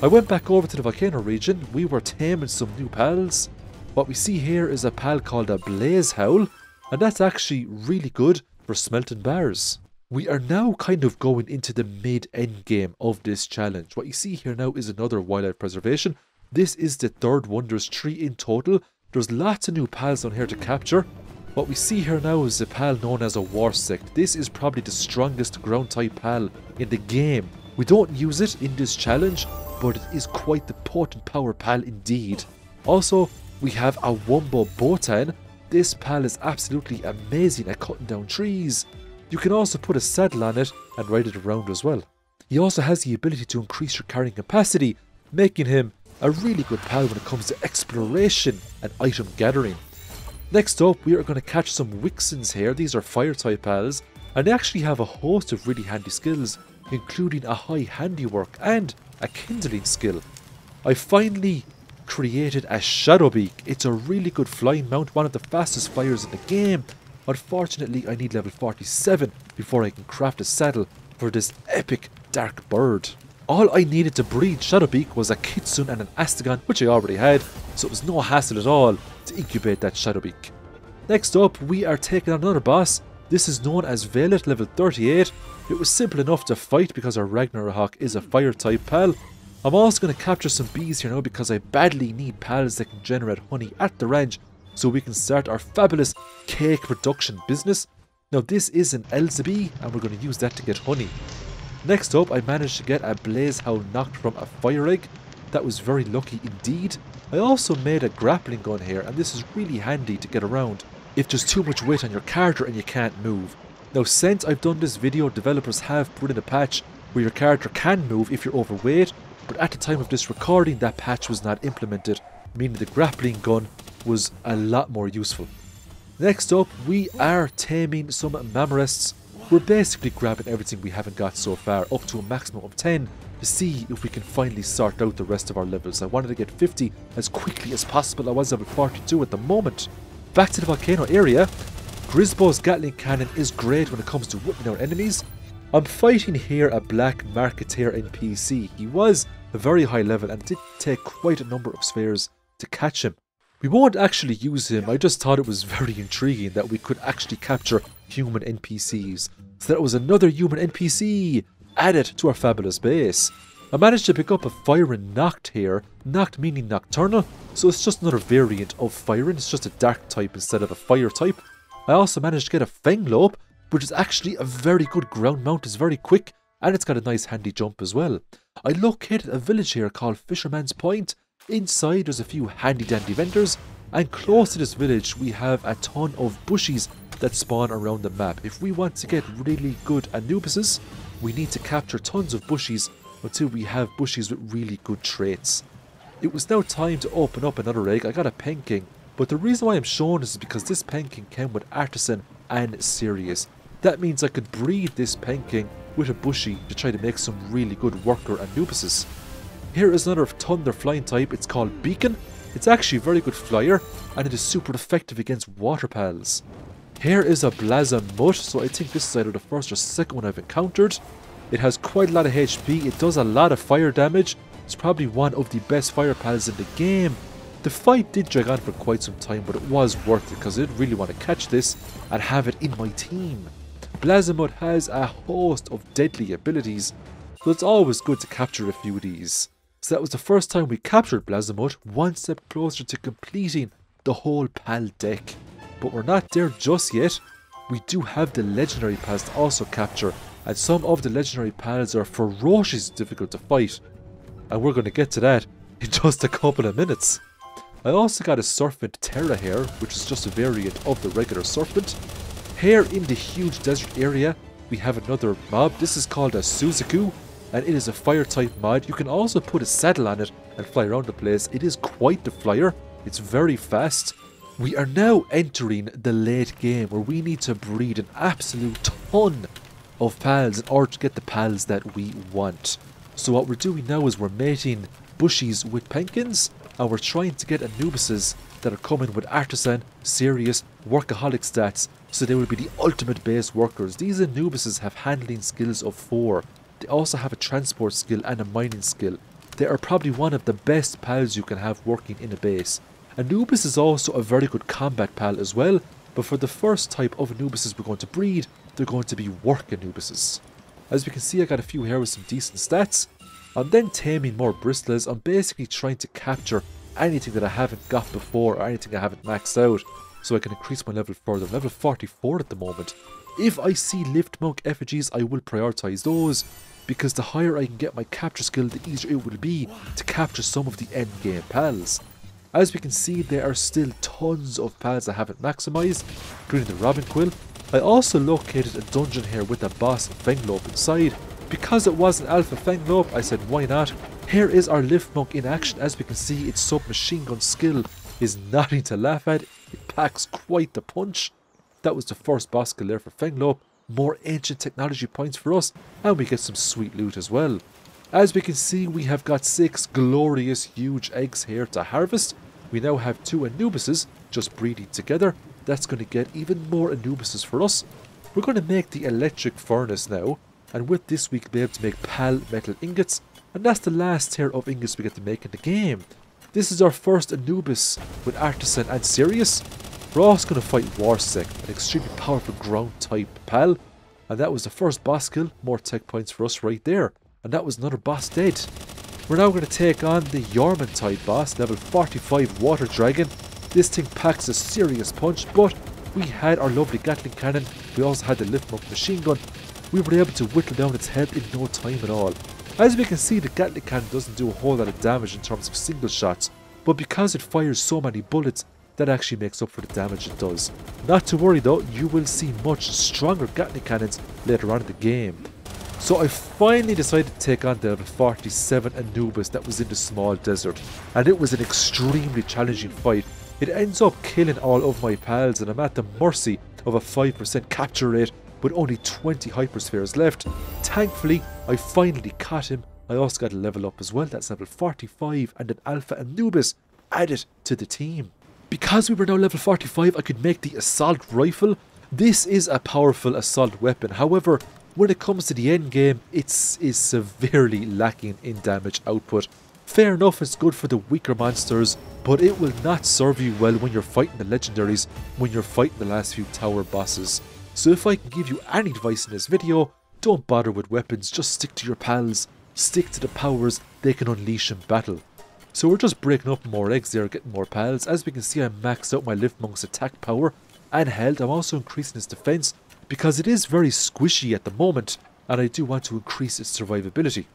A: I went back over to the volcano region. We were taming some new pals. What we see here is a pal called a Blazehowl. And that's actually really good for smelting bars. We are now kind of going into the mid-end game of this challenge. What you see here now is another wildlife preservation. This is the third one, there's three in total. There's lots of new pals on here to capture. What we see here now is a pal known as a Warsect. This is probably the strongest ground type pal in the game. We don't use it in this challenge, but it is quite the potent power pal indeed. Also, we have a Wumpo Botan, this pal is absolutely amazing at cutting down trees. You can also put a saddle on it and ride it around as well. He also has the ability to increase your carrying capacity, making him a really good pal when it comes to exploration and item gathering. Next up, we are going to catch some Wixens here. These are fire type pals, and they actually have a host of really handy skills, including a high handiwork and a kindling skill. I finally created a Shadowbeak. It's a really good flying mount, one of the fastest flyers in the game. Unfortunately, I need level 47 before I can craft a saddle for this epic dark bird. All I needed to breed Shadowbeak was a Kitsun and an Astegon, which I already had, so it was no hassle at all to incubate that Shadowbeak. Next up, we are taking another boss. This is known as Vaelet level 38. It was simple enough to fight because our Ragnahawk is a fire type pal, I'm also going to capture some bees here now because I badly need pals that can generate honey at the ranch so we can start our fabulous cake production business. Now this is an Elizabee and we're going to use that to get honey. Next up I managed to get a Blazehowl knocked from a fire egg. That was very lucky indeed. I also made a grappling gun here and this is really handy to get around if there's too much weight on your character and you can't move. Now since I've done this video developers have put in a patch where your character can move if you're overweight but at the time of this recording that patch was not implemented, meaning the grappling gun was a lot more useful. Next up, we are taming some Mammorests. we're basically grabbing everything we haven't got so far up to a maximum of 10 to see if we can finally sort out the rest of our levels. I wanted to get 50 as quickly as possible. I was level 42 at the moment. Back to the volcano area. Grizzbolt's Gatling cannon is great when it comes to whipping out enemies. I'm fighting here a black marketeer NPC. He was a very high level and did take quite a number of spheres to catch him. We won't actually use him, I just thought it was very intriguing that we could actually capture human NPCs. So that was another human NPC added to our fabulous base. I managed to pick up a Pyrin Noct here, Noct meaning nocturnal, so it's just another variant of Firen, it's just a dark type instead of a fire type. I also managed to get a Fenglope, which is actually a very good ground mount, it's very quick, and it's got a nice handy jump as well. I located a village here called Fisherman's Point. Inside there's a few handy dandy vendors, and close to this village we have a ton of bushies that spawn around the map. If we want to get really good Anubises, we need to capture tons of bushies until we have bushies with really good traits. It was now time to open up another egg. I got a Penking, but the reason why I'm showing this is because this Penking came with Artisan and Serious. That means I could breed this Penking with a Bushi to try to make some really good worker Anubises. Here is another Thunder flying type, it's called Beakon. It's actually a very good flyer and it is super effective against water pals. Here is a Blazamut, so I think this is either the first or second one I've encountered. It has quite a lot of HP, it does a lot of fire damage, it's probably one of the best fire pals in the game. The fight did drag on for quite some time, but it was worth it because I did really want to catch this and have it in my team. Blazamut has a host of deadly abilities, so it's always good to capture a few of these. So that was the first time we captured Blazamut, one step closer to completing the whole PAL deck. But we're not there just yet. We do have the legendary pals to also capture, and some of the legendary pals are ferociously difficult to fight. And we're going to get to that in just a couple of minutes. I also got a Surfent Terra here, which is just a variant of the regular Surfent. Here in the huge desert area, we have another mob. This is called a Suzaku, and it is a fire type mod. You can also put a saddle on it and fly around the place. It is quite the flyer. It's very fast. We are now entering the late game where we need to breed an absolute ton of pals in order to get the pals that we want. So what we're doing now is we're mating bushies with Penkings and we're trying to get Anubises that are coming with artisan, serious, workaholic stats so they will be the ultimate base workers. These Anubises have handling skills of 4. They also have a transport skill and a mining skill. They are probably one of the best pals you can have working in a base. Anubis is also a very good combat pal as well, but for the first type of Anubises we're going to breed, they're going to be work Anubises. As we can see I got a few here with some decent stats. I'm then taming more Bristlas, I'm basically trying to capture anything that I haven't got before or anything I haven't maxed out, so I can increase my level further. I'm level 44 at the moment. If I see Lifmunk effigies, I will prioritise those, because the higher I can get my capture skill, the easier it will be to capture some of the endgame pals. As we can see, there are still tons of pals I haven't maximised, including the Robinquill. I also located a dungeon here with a boss Fenglope inside. Because it was an Alpha Fenglope, I said why not? Here is our Lifmunk in action. As we can see, its submachine gun skill is nothing to laugh at. It packs quite the punch. That was the first boss kill there for Fenglope. More ancient technology points for us, and we get some sweet loot as well. As we can see, we have got six glorious huge eggs here to harvest. We now have two Anubises just breeding together. That's going to get even more Anubises for us. We're going to make the electric furnace now. And with this we can be able to make PAL metal ingots. And that's the last tier of ingots we get to make in the game. This is our first Anubis with Artisan and Serious. We're also going to fight Warsect, an extremely powerful ground type PAL. And that was the first boss kill, more tech points for us right there. And that was another boss dead. We're now going to take on the Jormuntide boss, level 45 Water Dragon. This thing packs a serious punch, but we had our lovely Gatling cannon, we also had the Lifmunk machine gun. We were able to whittle down its head in no time at all. As we can see, the Gatling cannon doesn't do a whole lot of damage in terms of single shots, but because it fires so many bullets, that actually makes up for the damage it does. Not to worry though, you will see much stronger Gatling cannons later on in the game. So I finally decided to take on the level 47 Anubis that was in the small desert. And it was an extremely challenging fight. It ends up killing all of my pals and I'm at the mercy of a 5% capture rate with only 20 hyperspheres left. Thankfully, I finally caught him. I also got a level up as well, that's level 45, and an Alpha Anubis added to the team. Because we were now level 45, I could make the Assault Rifle. This is a powerful assault weapon, however, when it comes to the end game, it is severely lacking in damage output. Fair enough, it's good for the weaker monsters, but it will not serve you well when you're fighting the legendaries, when you're fighting the last few tower bosses. So if I can give you any advice in this video, don't bother with weapons, just stick to your pals, stick to the powers they can unleash in battle. So we're just breaking up more eggs there, getting more pals. As we can see, I maxed out my Lifmunk's attack power and health. I'm also increasing his defense because it is very squishy at the moment, and I do want to increase its survivability.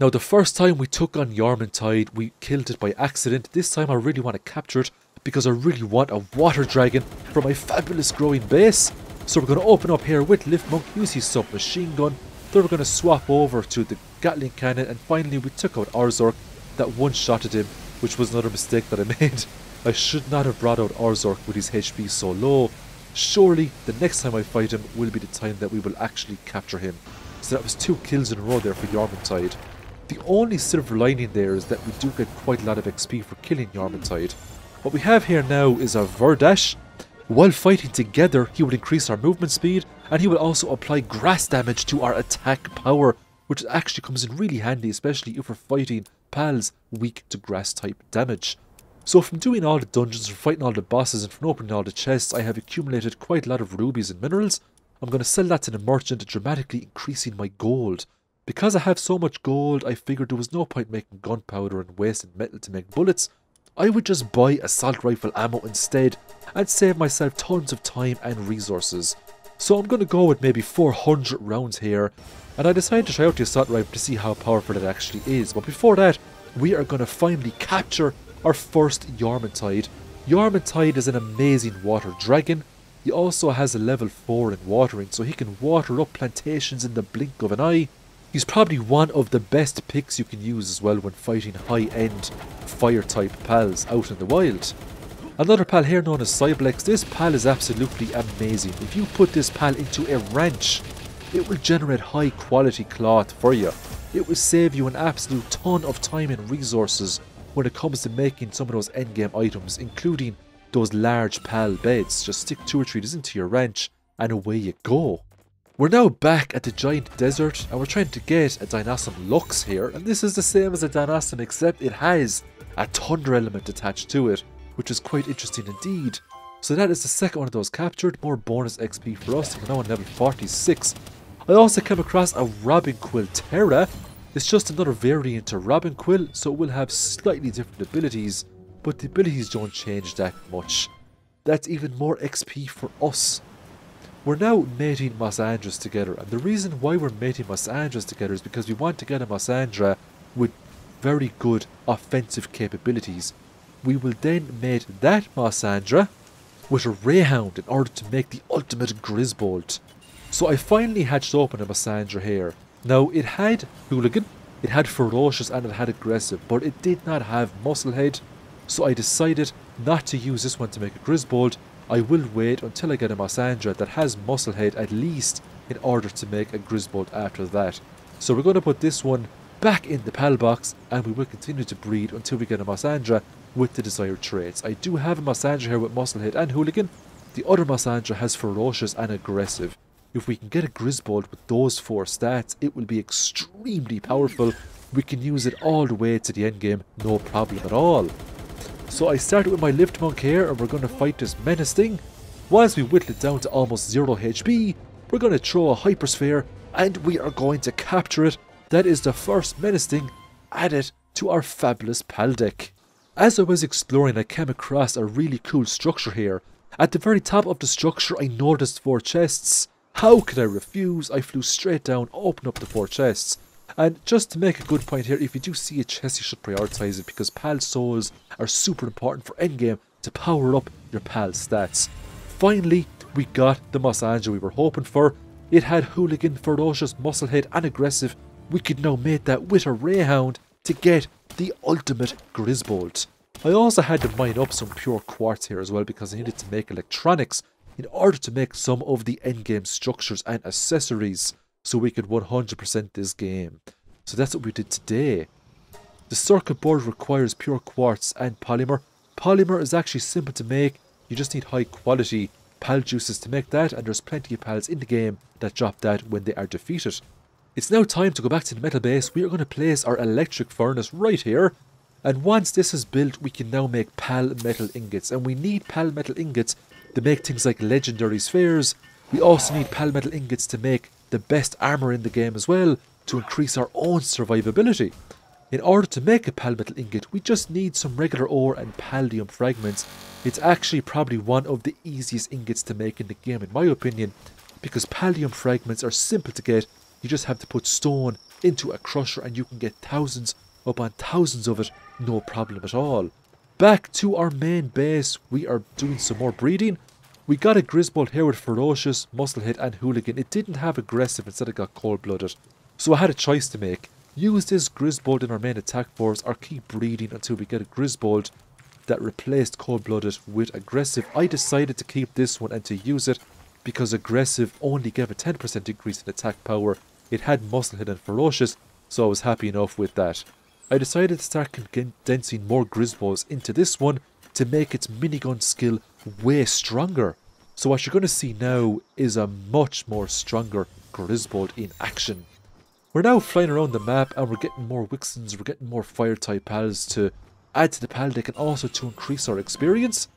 A: Now, the first time we took on Jormuntide, we killed it by accident. This time I really want to capture it because I really want a water dragon for my fabulous growing base. So we're going to open up here with Lifmunk, use his submachine gun. Then we're going to swap over to the Gatling cannon. And finally we took out Orserk that one-shotted him, which was another mistake that I made. I should not have brought out Orserk with his HP so low. Surely the next time I fight him will be the time that we will actually capture him. So that was two kills in a row there for Jormuntide. The only silver lining there is that we do get quite a lot of XP for killing Jormuntide. What we have here now is a Verdash. While fighting together, he will increase our movement speed, and he will also apply grass damage to our attack power, which actually comes in really handy, especially if we're fighting pals weak to grass type damage. So from doing all the dungeons, from fighting all the bosses, and from opening all the chests, I have accumulated quite a lot of rubies and minerals. I'm going to sell that to the merchant, dramatically increasing my gold. Because I have so much gold, I figured there was no point making gunpowder and wasting metal to make bullets. I would just buy assault rifle ammo instead and save myself tons of time and resources. So I'm going to go with maybe 400 rounds here and I decided to try out the assault rifle to see how powerful it actually is. But before that, we are going to finally capture our first Jormuntide. Jormuntide is an amazing water dragon. He also has a level 4 in watering, so he can water up plantations in the blink of an eye. He's probably one of the best picks you can use as well when fighting high-end fire-type pals out in the wild. Another pal here known as Sibelyx, this pal is absolutely amazing. If you put this pal into a ranch, it will generate high quality cloth for you. It will save you an absolute ton of time and resources when it comes to making some of those endgame items, including those large pal beds. Just stick two or three of these into your ranch and away you go. We're now back at the giant desert and we're trying to get a Dinossom Lux here and this is the same as a Dinossom except it has a Thunder element attached to it which is quite interesting indeed. So that is the second one of those captured, more bonus XP for us, we're now on level 46. I also came across a Robinquill Terra. It's just another variant to Robinquill, so it will have slightly different abilities, but the abilities don't change that much. That's even more XP for us. We're now mating Mossandas together, and the reason why we're mating Mossandas together is because we want to get a Mossanda with very good offensive capabilities. We will then mate that Mossanda with a Rayhound in order to make the ultimate Grizzbolt. So I finally hatched open a Mossanda here. Now, it had Hooligan, it had Ferocious and it had Aggressive, but it did not have Musclehead, so I decided not to use this one to make a Grizzbolt I will wait until I get a Mossanda that has Musclehead at least in order to make a Grizzbolt after that. So we're going to put this one back in the PAL box and we will continue to breed until we get a Mossanda with the desired traits. I do have a Mossanda here with Musclehead and Hooligan. The other Mossanda has Ferocious and Aggressive. If we can get a Grizzbolt with those four stats, it will be extremely powerful. We can use it all the way to the end game, no problem at all. So I started with my Lifmunk here and we're going to fight this Menasting. Once we whittle it down to almost 0 HP, we're going to throw a Hypersphere and we are going to capture it. That is the first Menasting added to our fabulous PAL deck. As I was exploring I came across a really cool structure here. At the very top of the structure I noticed four chests. How could I refuse? I flew straight down, opened up the four chests. And just to make a good point here, if you do see a chest, you should prioritize it because PAL souls are super important for endgame to power up your PAL stats. Finally, we got the Mossanda we were hoping for. It had Hooligan, Ferocious, Musclehead and Aggressive. We could now mate that with a Rayhound to get the ultimate Grizzbolt. I also had to mine up some pure quartz here as well because I needed to make electronics in order to make some of the endgame structures and accessories so we could 100% this game. So that's what we did today. The circuit board requires pure quartz and polymer. Polymer is actually simple to make, you just need high quality pal juices to make that and there's plenty of pals in the game that drop that when they are defeated. It's now time to go back to the metal base. We are going to place our electric furnace right here. And once this is built, we can now make pal metal ingots. And we need pal metal ingots to make things like legendary spheres. We also need pal metal ingots to make the best armor in the game as well to increase our own survivability. In order to make a pal metal ingot, we just need some regular ore and paldium fragments. It's actually probably one of the easiest ingots to make in the game in my opinion, because paldium fragments are simple to get, you just have to put stone into a crusher and you can get thousands upon thousands of it, no problem at all. Back to our main base, we are doing some more breeding. We got a Grizzbolt here with Ferocious, Musclehead and Hooligan. It didn't have Aggressive, instead it got Cold-Blooded. So I had a choice to make. Use this Grizzbolt in our main attack force or keep breeding until we get a Grizzbolt that replaced Cold-Blooded with Aggressive. I decided to keep this one and to use it because Aggressive only gave a 10% increase in attack power. It had Musclehead and Ferocious, so I was happy enough with that. I decided to start condensing more Grizzbolts into this one to make its minigun skill way stronger. So what you're going to see now is a much more stronger Grizzbolt in action. We're now flying around the map and we're getting more Wixens, we're getting more fire type pals to add to the pal deck and also to increase our experience.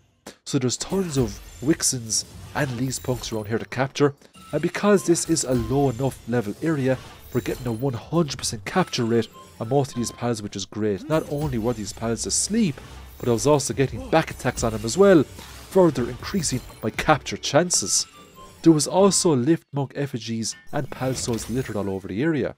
A: So there's tons of Wixens and Leezpunks around here to capture. And because this is a low enough level area, we're getting a 100% capture rate on most of these pals, which is great. Not only were these pals asleep, but I was also getting back attacks on them as well, further increasing my capture chances. There was also Lifmunk effigies and pal souls littered all over the area.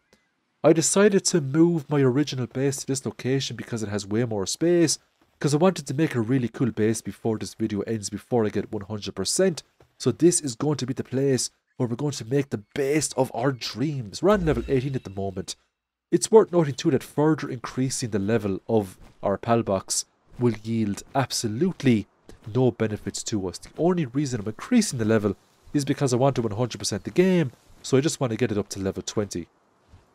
A: I decided to move my original base to this location because it has way more space, because I wanted to make a really cool base before this video ends, before I get 100%. So this is going to be the place where we're going to make the best of our dreams. We're on level 18 at the moment. It's worth noting too that further increasing the level of our pal box will yield absolutely no benefits to us. The only reason I'm increasing the level is because I want to 100% the game, so I just want to get it up to level 20.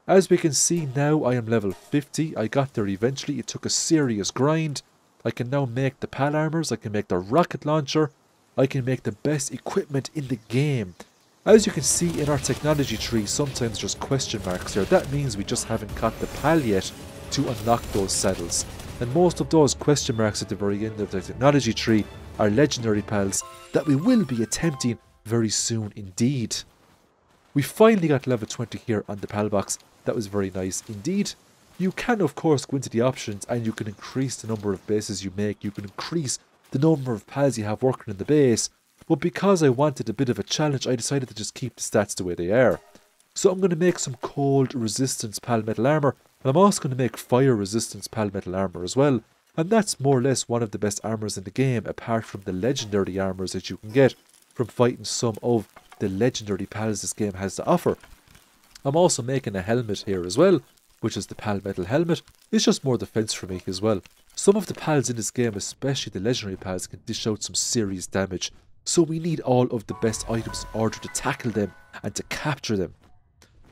A: As we can see now, I am level 50. I got there eventually. It took a serious grind. I can now make the PAL armors. I can make the rocket launcher. I can make the best equipment in the game. As you can see in our technology tree, sometimes there's question marks here. That means we just haven't got the PAL yet to unlock those saddles. And most of those question marks at the very end of the technology tree are legendary pals that we will be attempting very soon indeed. We finally got level 20 here on the PAL box that was very nice indeed. You can of course go into the options and you can increase the number of bases you make. You can increase the number of pals you have working in the base. But because I wanted a bit of a challenge, I decided to just keep the stats the way they are. So I'm going to make some cold resistance pal metal armor. I'm also going to make fire resistance pal metal armor as well. And that's more or less one of the best armors in the game, apart from the legendary armors that you can get from fighting some of the legendary pals this game has to offer. I'm also making a helmet here as well, which is the PAL Metal Helmet. It's just more defense for me as well. Some of the pals in this game, especially the legendary pals, can dish out some serious damage, so we need all of the best items in order to tackle them and to capture them.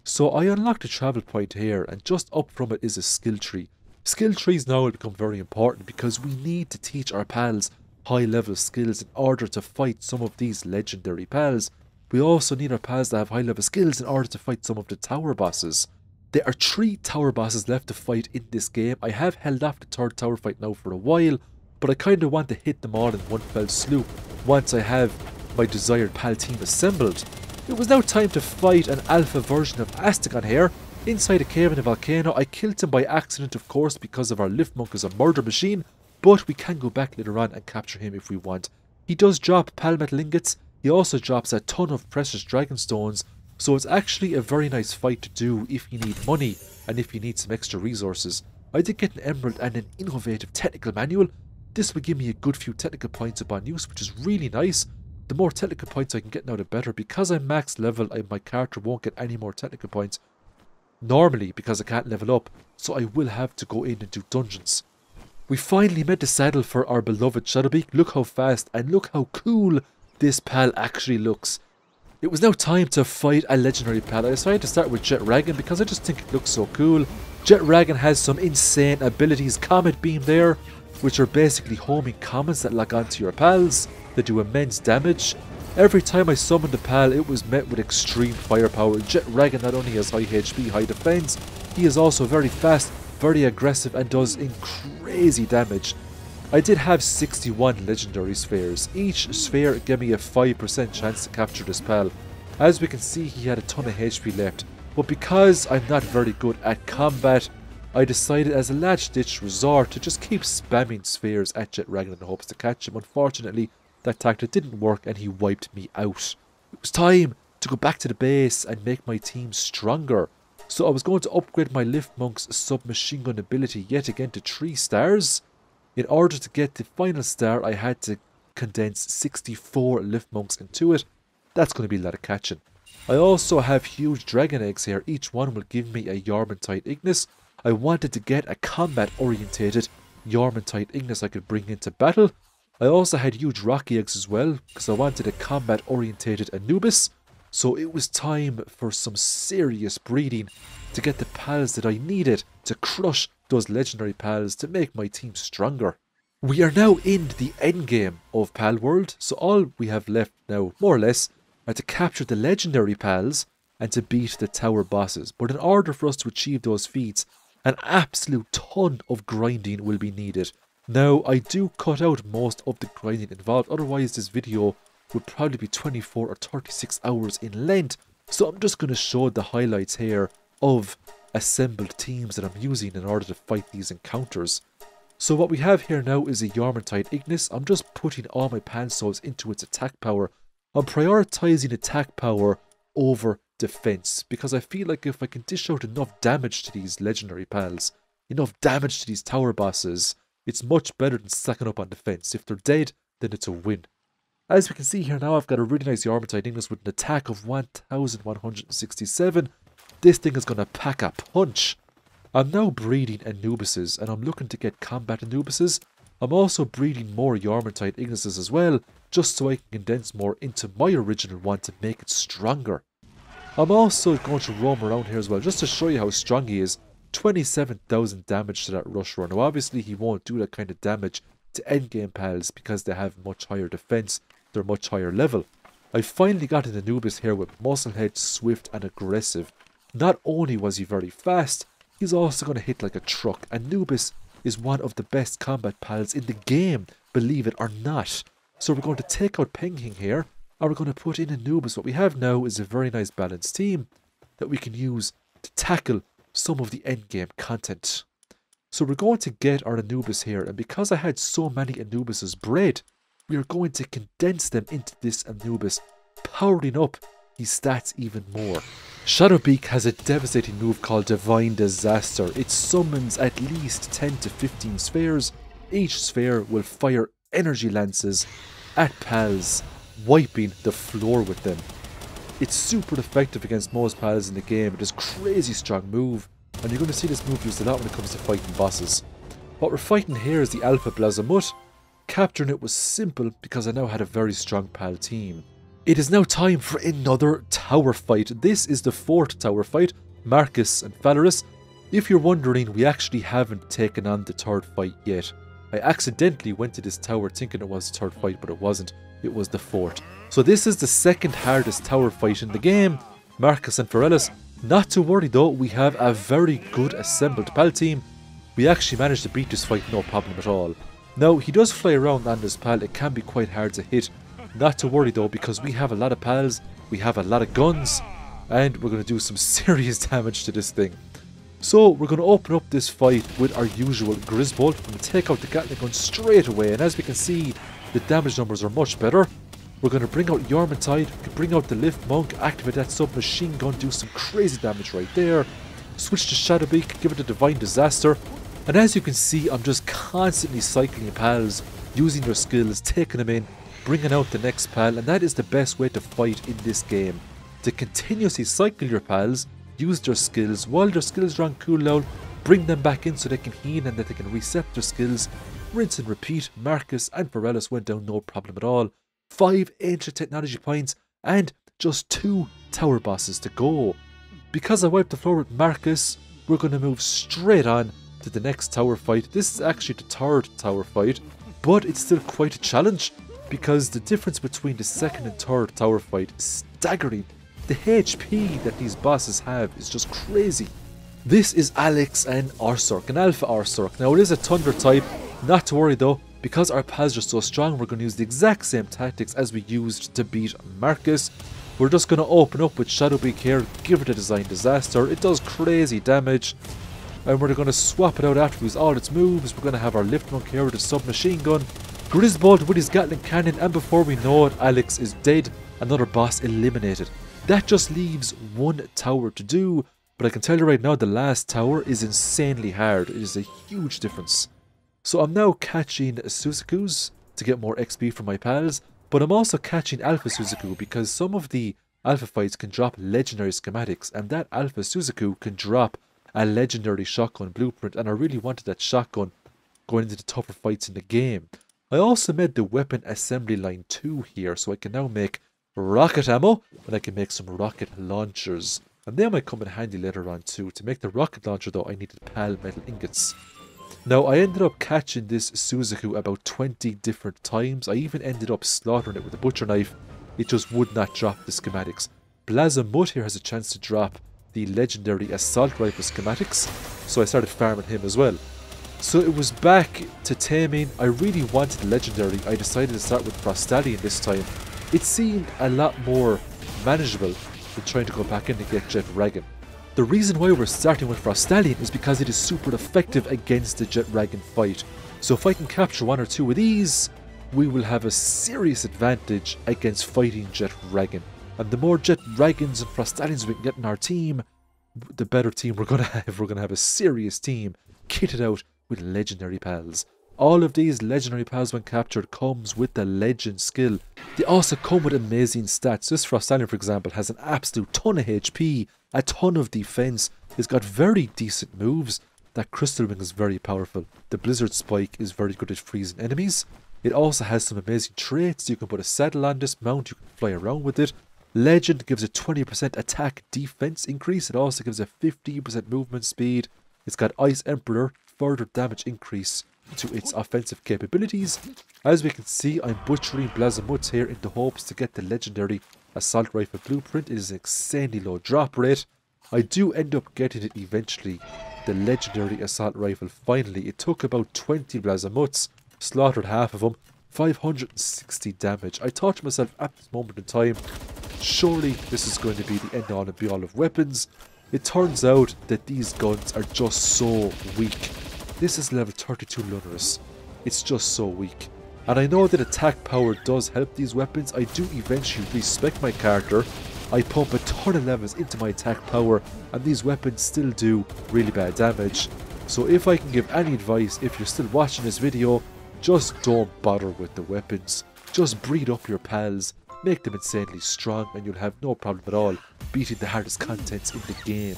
A: So I unlocked a travel point here, and just up from it is a skill tree. Skill trees now will become very important because we need to teach our pals high level skills in order to fight some of these legendary pals we also need our pals to have high level skills in order to fight some of the tower bosses. There are three tower bosses left to fight in this game. I have held off the third tower fight now for a while, but I kind of want to hit them all in one fell swoop once I have my desired pal team assembled. It was now time to fight an alpha version of Astegon here. Inside a cave in a volcano, I killed him by accident of course because of our Lifmunk is a murder machine, but we can go back later on and capture him if we want. He does drop pal metal ingots, he also drops a ton of precious dragon stones, so it's actually a very nice fight to do if you need money and if you need some extra resources. I did get an emerald and an innovative technical manual. This will give me a good few technical points upon use, which is really nice. The more technical points I can get now, the better. Because I'm max level, I, my character won't get any more technical points normally because I can't level up, so I will have to go in and do dungeons. We finally met the saddle for our beloved Shadowbeak. Look how fast and look how cool this pal actually looks. It was now time to fight a legendary pal. I decided to start with Jet Jetragon because I just think it looks so cool. Jet Jetragon has some insane abilities. Comet Beam there, which are basically homing comets that lock onto your pals. They do immense damage. Every time I summoned a pal, it was met with extreme firepower. Jet Jetragon not only has high HP, high defense, he is also very fast, very aggressive and does crazy damage. I did have 61 legendary spheres. Each sphere gave me a 5% chance to capture this pal. As we can see he had a ton of HP left, but because I'm not very good at combat, I decided as a last ditch resort to just keep spamming spheres at Jet Jetragon in hopes to catch him. Unfortunately, that tactic didn't work and he wiped me out. It was time to go back to the base and make my team stronger. So I was going to upgrade my Lifmunk's submachine gun ability yet again to 3 stars. In order to get the final star I had to condense 64 Lifmunks into it. That's going to be a lot of catching. I also have huge dragon eggs here. Each one will give me a Jormuntide Ignis. I wanted to get a combat orientated Jormuntide Ignis I could bring into battle I also had huge rocky eggs as well, because I wanted a combat orientated Anubis, so it was time for some serious breeding to get the pals that I needed to crush those legendary pals to make my team stronger. We are now in the endgame of Palworld, so all we have left now, more or less, are to capture the legendary pals and to beat the tower bosses. But in order for us to achieve those feats, an absolute ton of grinding will be needed. Now, I do cut out most of the grinding involved, otherwise this video would probably be 24 or 36 hours in length. So I'm just going to show the highlights here of assembled teams that I'm using in order to fight these encounters. So what we have here now is a Jormuntide Ignis. I'm just putting all my Pansouls into its attack power. I'm prioritizing attack power over defense because I feel like if I can dish out enough damage to these legendary pals, enough damage to these tower bosses, it's much better than stacking up on defense. If they're dead, then it's a win. As we can see here now, I've got a really nice Jormuntide Ignis with an attack of 1167. This thing is going to pack a punch. I'm now breeding Anubises, and I'm looking to get combat Anubises. I'm also breeding more Jormuntide Ignises as well, just so I can condense more into my original one to make it stronger. I'm also going to roam around here as well, just to show you how strong he is. 27,000 damage to that Rushoar. Now, obviously, he won't do that kind of damage to endgame pals because they have much higher defense, they're much higher level. I finally got an Anubis here with Musclehead, swift and aggressive. Not only was he very fast, he's also going to hit like a truck. Anubis is one of the best combat pals in the game, believe it or not. So we're going to take out Penguin here, and we're going to put in Anubis. What we have now is a very nice balanced team that we can use to tackle some of the endgame content. So we're going to get our Anubis here, and because I had so many Anubises bred, we are going to condense them into this Anubis, powering up his stats even more. Shadowbeak has a devastating move called Divine Disaster. It summons at least 10 to 15 spheres. Each sphere will fire energy lances at pals, wiping the floor with them. It's super effective against most pals in the game. It is crazy strong move, and you're going to see this move used a lot when it comes to fighting bosses. What we're fighting here is the Alpha Blazamut. Capturing it was simple because I now had a very strong pal team. It is now time for another tower fight. This is the fourth tower fight, Marcus and Faleris. If you're wondering, we actually haven't taken on the third fight yet. I accidentally went to this tower thinking it was the third fight, but it wasn't. It was the fourth. So this is the second hardest tower fight in the game. Marcus and Faleris. Not to worry though, we have a very good assembled pal team. We actually managed to beat this fight no problem at all. Now, he does fly around on this pal, it can be quite hard to hit. Not to worry though, because we have a lot of pals, we have a lot of guns, and we're going to do some serious damage to this thing. So, we're going to open up this fight with our usual Grizzbolt. To take out the Gatling gun straight away, and as we can see, the damage numbers are much better. We're going to bring out Jormuntide, bring out the Lifmunk, activate that submachine gun, do some crazy damage right there. Switch to Shadowbeak, give it a Divine Disaster. And as you can see, I'm just constantly cycling pals, using their skills, taking them in, bringing out the next pal, and that is the best way to fight in this game. To continuously cycle your pals, use their skills, while their skills are on cooldown, bring them back in so they can heal and that they can reset their skills, rinse and repeat, Marcus and Faleris went down no problem at all. 5 ancient technology points, and just 2 tower bosses to go. Because I wiped the floor with Marcus, we're going to move straight on to the next tower fight. This is actually the third tower fight, but it's still quite a challenge because the difference between the second and third tower fight is staggering. The HP that these bosses have is just crazy. This is Axel and Orserk, an Alpha Orserk. Now it is a Thunder type, not to worry though, because our pals are so strong we're going to use the exact same tactics as we used to beat Marcus. We're just going to open up with Shadowbeak here, give it a Divine Disaster, it does crazy damage. And we're going to swap it out after we use all its moves, we're going to have our Lifmunk here with a submachine gun, Grizzbolt with his Gatling cannon and before we know it Axel is dead, another boss eliminated. That just leaves one tower to do, but I can tell you right now the last tower is insanely hard. It is a huge difference. So I'm now catching Suzaku's to get more XP from my pals, but I'm also catching Alpha Suzaku because some of the Alpha fights can drop legendary schematics and that Alpha Suzaku can drop a legendary shotgun blueprint and I really wanted that shotgun going into the tougher fights in the game. I also made the weapon assembly line 2 here so I can now make rocket ammo, and I can make some rocket launchers. And they might come in handy later on too. To make the rocket launcher though, I needed pal metal ingots. Now, I ended up catching this Suzaku about 20 different times. I even ended up slaughtering it with a butcher knife. It just would not drop the schematics. Blazamut here has a chance to drop the legendary assault rifle schematics, so I started farming him as well. So it was back to taming. I really wanted the legendary. I decided to start with Frostallion this time it seemed a lot more manageable than trying to go back in and get Jetragon. The reason why we're starting with Frostallion is because it is super effective against the Jetragon fight. So if I can capture one or two of these, we will have a serious advantage against fighting Jetragon. And the more Jetragons and Frostallions we can get in our team, the better team we're going to have. We're going to have a serious team kitted out with legendary pals. All of these legendary pals when captured comes with the legend skill. They also come with amazing stats. This Frostallion for example has an absolute ton of HP, a ton of defense, it's got very decent moves. That Crystal Wing is very powerful. The Blizzard Spike is very good at freezing enemies. It also has some amazing traits. You can put a saddle on this mount, you can fly around with it. Legend gives a 20% attack defense increase. It also gives a 50% movement speed. It's got Ice Emperor, further damage increase to its offensive capabilities. As we can see, I'm butchering Blazamut here in the hopes to get the legendary assault rifle blueprint. Is an insanely low drop rate. I do end up getting it eventually, the legendary assault rifle finally. It took about 20 Blazamuts, slaughtered half of them, 560 damage. I thought to myself at this moment in time, surely this is going to be the end all and be all of weapons. It turns out that these guns are just so weak. This is level 32 Lunaris. It's just so weak. And I know that attack power does help these weapons. I do eventually respect my character. I pump a ton of levels into my attack power and these weapons still do really bad damage. So if I can give any advice, if you're still watching this video, just don't bother with the weapons. Just breed up your pals, make them insanely strong and you'll have no problem at all beating the hardest contents in the game.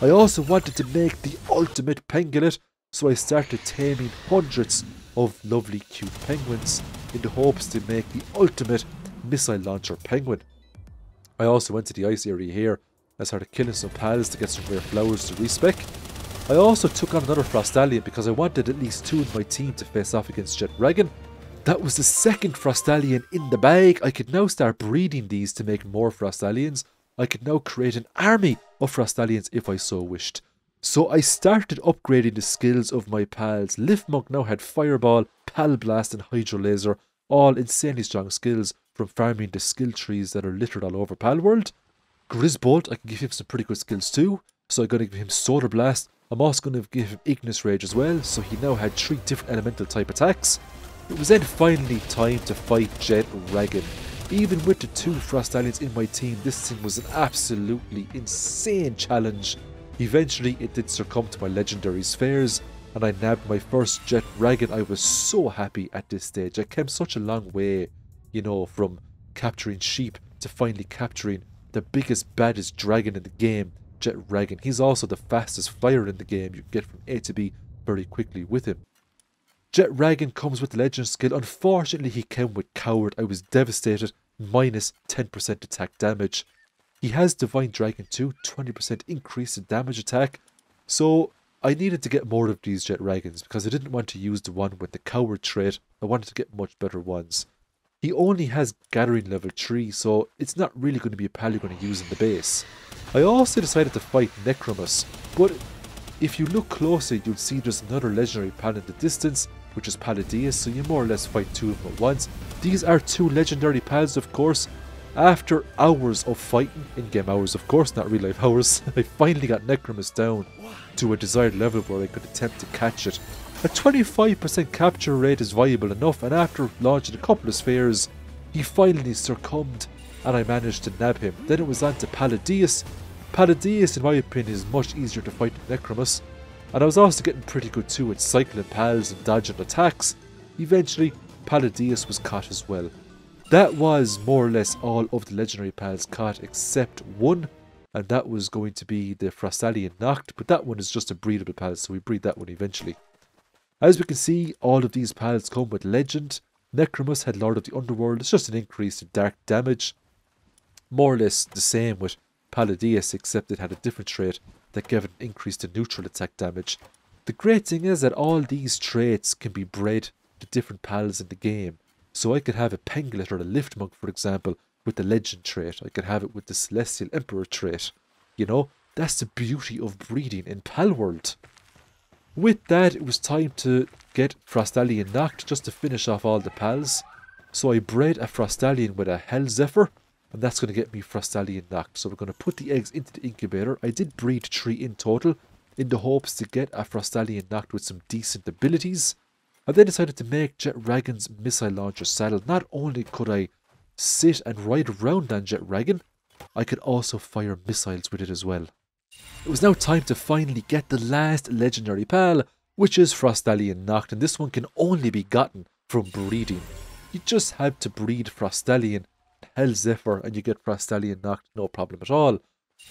A: I also wanted to make the ultimate Pengullet so I started taming hundreds of lovely cute penguins in the hopes to make the ultimate missile launcher penguin. I also went to the ice area here and started killing some pals to get some rare flowers to respec. I also took on another Frostallion because I wanted at least two in my team to face off against Jet Jetragon. That was the second Frostallion in the bag. I could now start breeding these to make more Frostallions. I could now create an army of Frostallions if I so wished. So I started upgrading the skills of my pals. Lifmunk now had Fireball, Pal Blast and Hydro Laser, all insanely strong skills from farming the skill trees that are littered all over Palworld. Grizzbolt, I can give him some pretty good skills too. So I'm going to give him Solar Blast. I'm also going to give him Ignis Rage as well, so he now had three different elemental type attacks. It was then finally time to fight Jet Dragon. Even with the two Frostallions in my team, this thing was an absolutely insane challenge. Eventually, it did succumb to my legendary spheres, and I nabbed my first jet dragon. I was so happy at this stage. I came such a long way, you know, from capturing sheep to finally capturing the biggest, baddest dragon in the game, Jetragon. He's also the fastest flyer in the game. You get from A to B very quickly with him. Jetragon comes with legend skill. Unfortunately, he came with Coward. I was devastated. Minus 10% attack damage. He has Divine Dragon too, 20% increase in damage attack. So I needed to get more of these Jetragons because I didn't want to use the one with the Coward trait. I wanted to get much better ones. He only has Gathering level 3, so it's not really going to be a pal you're going to use in the base. I also decided to fight Necromus, but if you look closer you'll see there's another legendary pal in the distance, which is Paladius, so you more or less fight two of them at once. These are two legendary pals, of course. After hours of fighting, in-game hours of course, not real-life hours, I finally got Necromus down to a desired level where I could attempt to catch it. A 25% capture rate is viable enough, and after launching a couple of spheres, he finally succumbed, and I managed to nab him. Then it was on to Paladius. Paladius, in my opinion, is much easier to fight than Necromus, and I was also getting pretty good too at cycling pals and dodging attacks. Eventually, Paladius was caught as well. That was more or less all of the legendary pals caught except one, and that was going to be the Frostallion Noct, but that one is just a breedable pal, so we breed that one eventually. As we can see, all of these pals come with Legend. Necromus had Lord of the Underworld. It's just an increase in dark damage. More or less the same with Paladius, except it had a different trait that gave an increase to neutral attack damage. The great thing is that all these traits can be bred to different pals in the game. So I could have a Pengullet or a Lifmunk, for example, with the Legend trait. I could have it with the Celestial Emperor trait. You know, that's the beauty of breeding in Palworld. With that, it was time to get Frostallion Noct just to finish off all the pals. So I bred a Frostallion with a Helzephyr, and that's going to get me Frostallion Noct. So we're going to put the eggs into the incubator. I did breed three in total, in the hopes to get a Frostallion Noct with some decent abilities. I then decided to make Jetragon's missile launcher saddle. Not only could I sit and ride around on Jetragon, I could also fire missiles with it as well. It was now time to finally get the last legendary pal, which is Frostallion Noct, and this one can only be gotten from breeding. You just have to breed Frostallion, Hell Zephyr, and you get Frostallion Noct, no problem at all.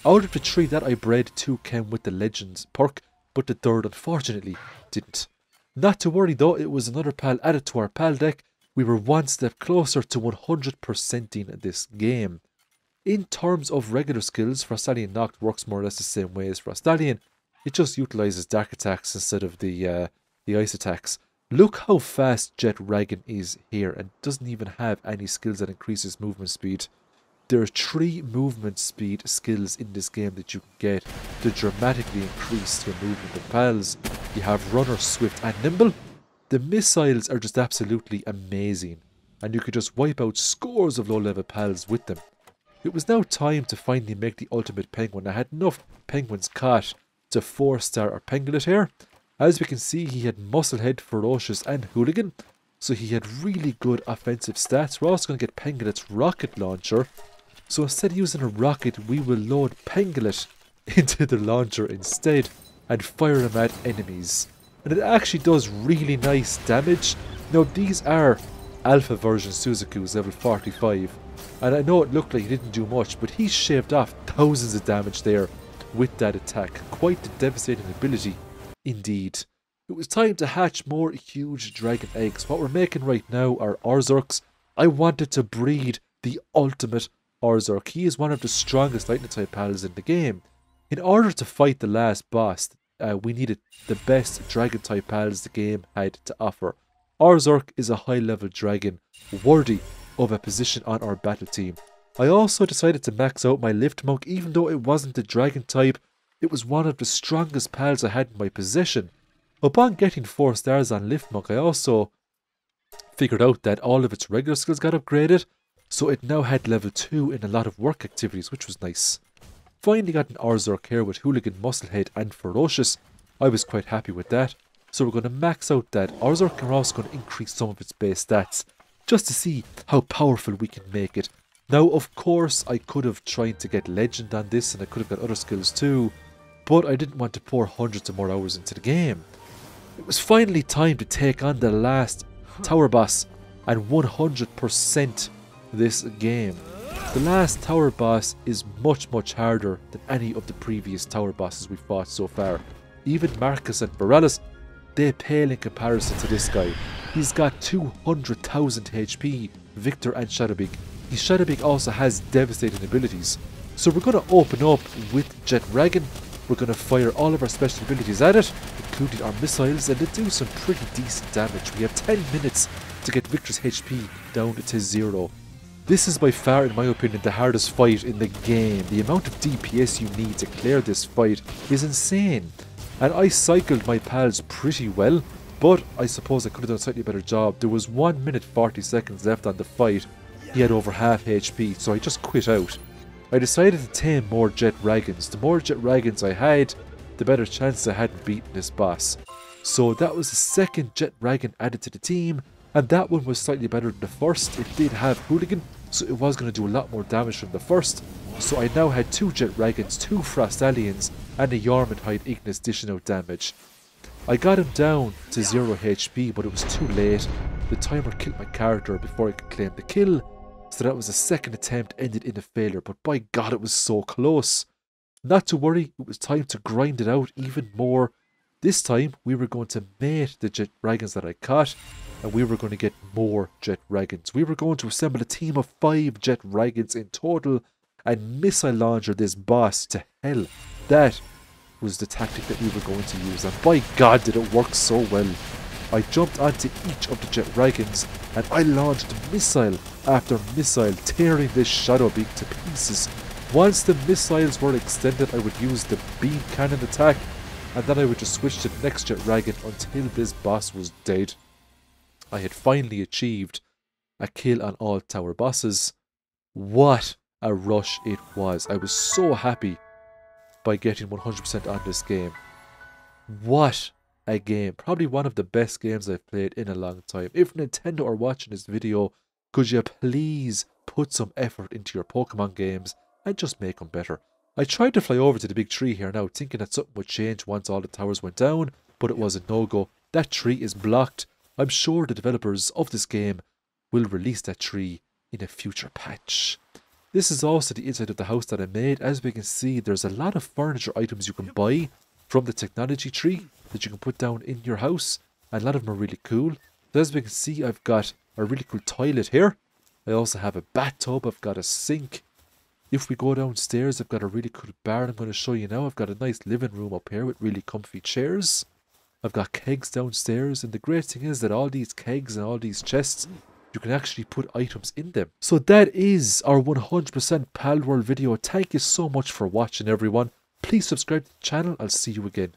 A: Out of the three that I bred, two came with the Legends perk, but the third unfortunately didn't. Not to worry though, it was another pal added to our pal deck. We were one step closer to 100%ing this game. In terms of regular skills, Frostallion Noct works more or less the same way as Frostallion. It just utilizes dark attacks instead of the uh, the ice attacks. Look how fast Jetragon is here and doesn't even have any skills that increases movement speed. There are three movement speed skills in this game that you can get to dramatically increase your movement of pals. You have Runner, Swift and Nimble. The missiles are just absolutely amazing and you could just wipe out scores of low level pals with them. It was now time to finally make the ultimate penguin. I had enough penguins caught to 4-star our Pengullet here. As we can see, he had Musclehead, Ferocious and Hooligan. So he had really good offensive stats. We're also going to get Pengullet's rocket launcher. So instead of using a rocket, we will load Pengullet into the launcher instead and fire him at enemies. And it actually does really nice damage. Now these are alpha version Suzaku's level 45. And I know it looked like he didn't do much, but he shaved off thousands of damage there with that attack. Quite a devastating ability indeed. It was time to hatch more huge dragon eggs. What we're making right now are Orserks. I wanted to breed the ultimate Orserk. He is one of the strongest lightning type pals in the game. In order to fight the last boss, uh, we needed the best dragon type pals the game had to offer. Orserk is a high level dragon, worthy of a position on our battle team. I also decided to max out my Lifmunk even though it wasn't the dragon type, it was one of the strongest pals I had in my possession. Upon getting 4 stars on Lifmunk I also figured out that all of its regular skills got upgraded, so it now had level 2 in a lot of work activities which was nice. Finally got an Orserk here with Hooligan, Musclehead and Ferocious. I was quite happy with that. So we're going to max out that. Orserk and also going to increase some of its base stats just to see how powerful we can make it. Now, of course, I could have tried to get Legend on this and I could have got other skills too, but I didn't want to pour hundreds of more hours into the game. It was finally time to take on the last tower boss and 100% this game. The last tower boss is much much harder than any of the previous tower bosses we've fought so far. Even Marcus and Boralus they pale in comparison to this guy. He's got 200,000 HP, Victor and Shadowbeak. His Shadowbeak also has devastating abilities. So we're going to open up with Jetragon. We're going to fire all of our special abilities at it, including our missiles, and they do some pretty decent damage. We have 10 minutes to get Victor's HP down to zero. This is by far, in my opinion, the hardest fight in the game. The amount of DPS you need to clear this fight is insane. And I cycled my pals pretty well, but I suppose I could have done a slightly better job. There was 1 minute 40 seconds left on the fight. He had over half HP, so I just quit out. I decided to tame more Jet Jetragons. The more Jet Jetragons I had, the better chance I had of beating this boss. So that was the second Jet Jetragon added to the team, and that one was slightly better than the first. It did have Hooligan, so it was going to do a lot more damage than the first. So I now had two Jetragons, two Frostallions, and a Jormuntide Ignis dishing out damage. I got him down to 0 HP, but it was too late. The timer killed my character before I could claim the kill, so that was the second attempt ended in a failure, but by god it was so close. Not to worry, it was time to grind it out even more. This time we were going to mate the Jetragons that I caught, and we were going to get more Jetragons. We were going to assemble a team of five Jetragons in total and missile launcher this boss to hell. That was the tactic that we were going to use, and by god did it work so well. I jumped onto each of the Jetragons and I launched missile after missile, tearing this Shadowbeak to pieces. Once the missiles were extended, I would use the beam cannon attack, and then I would just switch to the next Jetragon until this boss was dead. I had finally achieved a kill on all tower bosses. What a rush it was. I was so happy by getting 100% on this game. What a game. Probably one of the best games I've played in a long time. If Nintendo are watching this video, could you please put some effort into your Pokemon games and just make them better? I tried to fly over to the big tree here now, thinking that something would change once all the towers went down, but it was a no-go. That tree is blocked. I'm sure the developers of this game will release that tree in a future patch. This is also the inside of the house that I made. As we can see, there's a lot of furniture items you can buy from the technology tree that you can put down in your house. And a lot of them are really cool. So as we can see, I've got a really cool toilet here. I also have a bathtub. I've got a sink. If we go downstairs, I've got a really cool bar I'm going to show you now. I've got a nice living room up here with really comfy chairs. I've got kegs downstairs. And the great thing is that all these kegs and all these chests, you can actually put items in them. So that is our 100% Palworld video. Thank you so much for watching, everyone. Please subscribe to the channel. I'll see you again.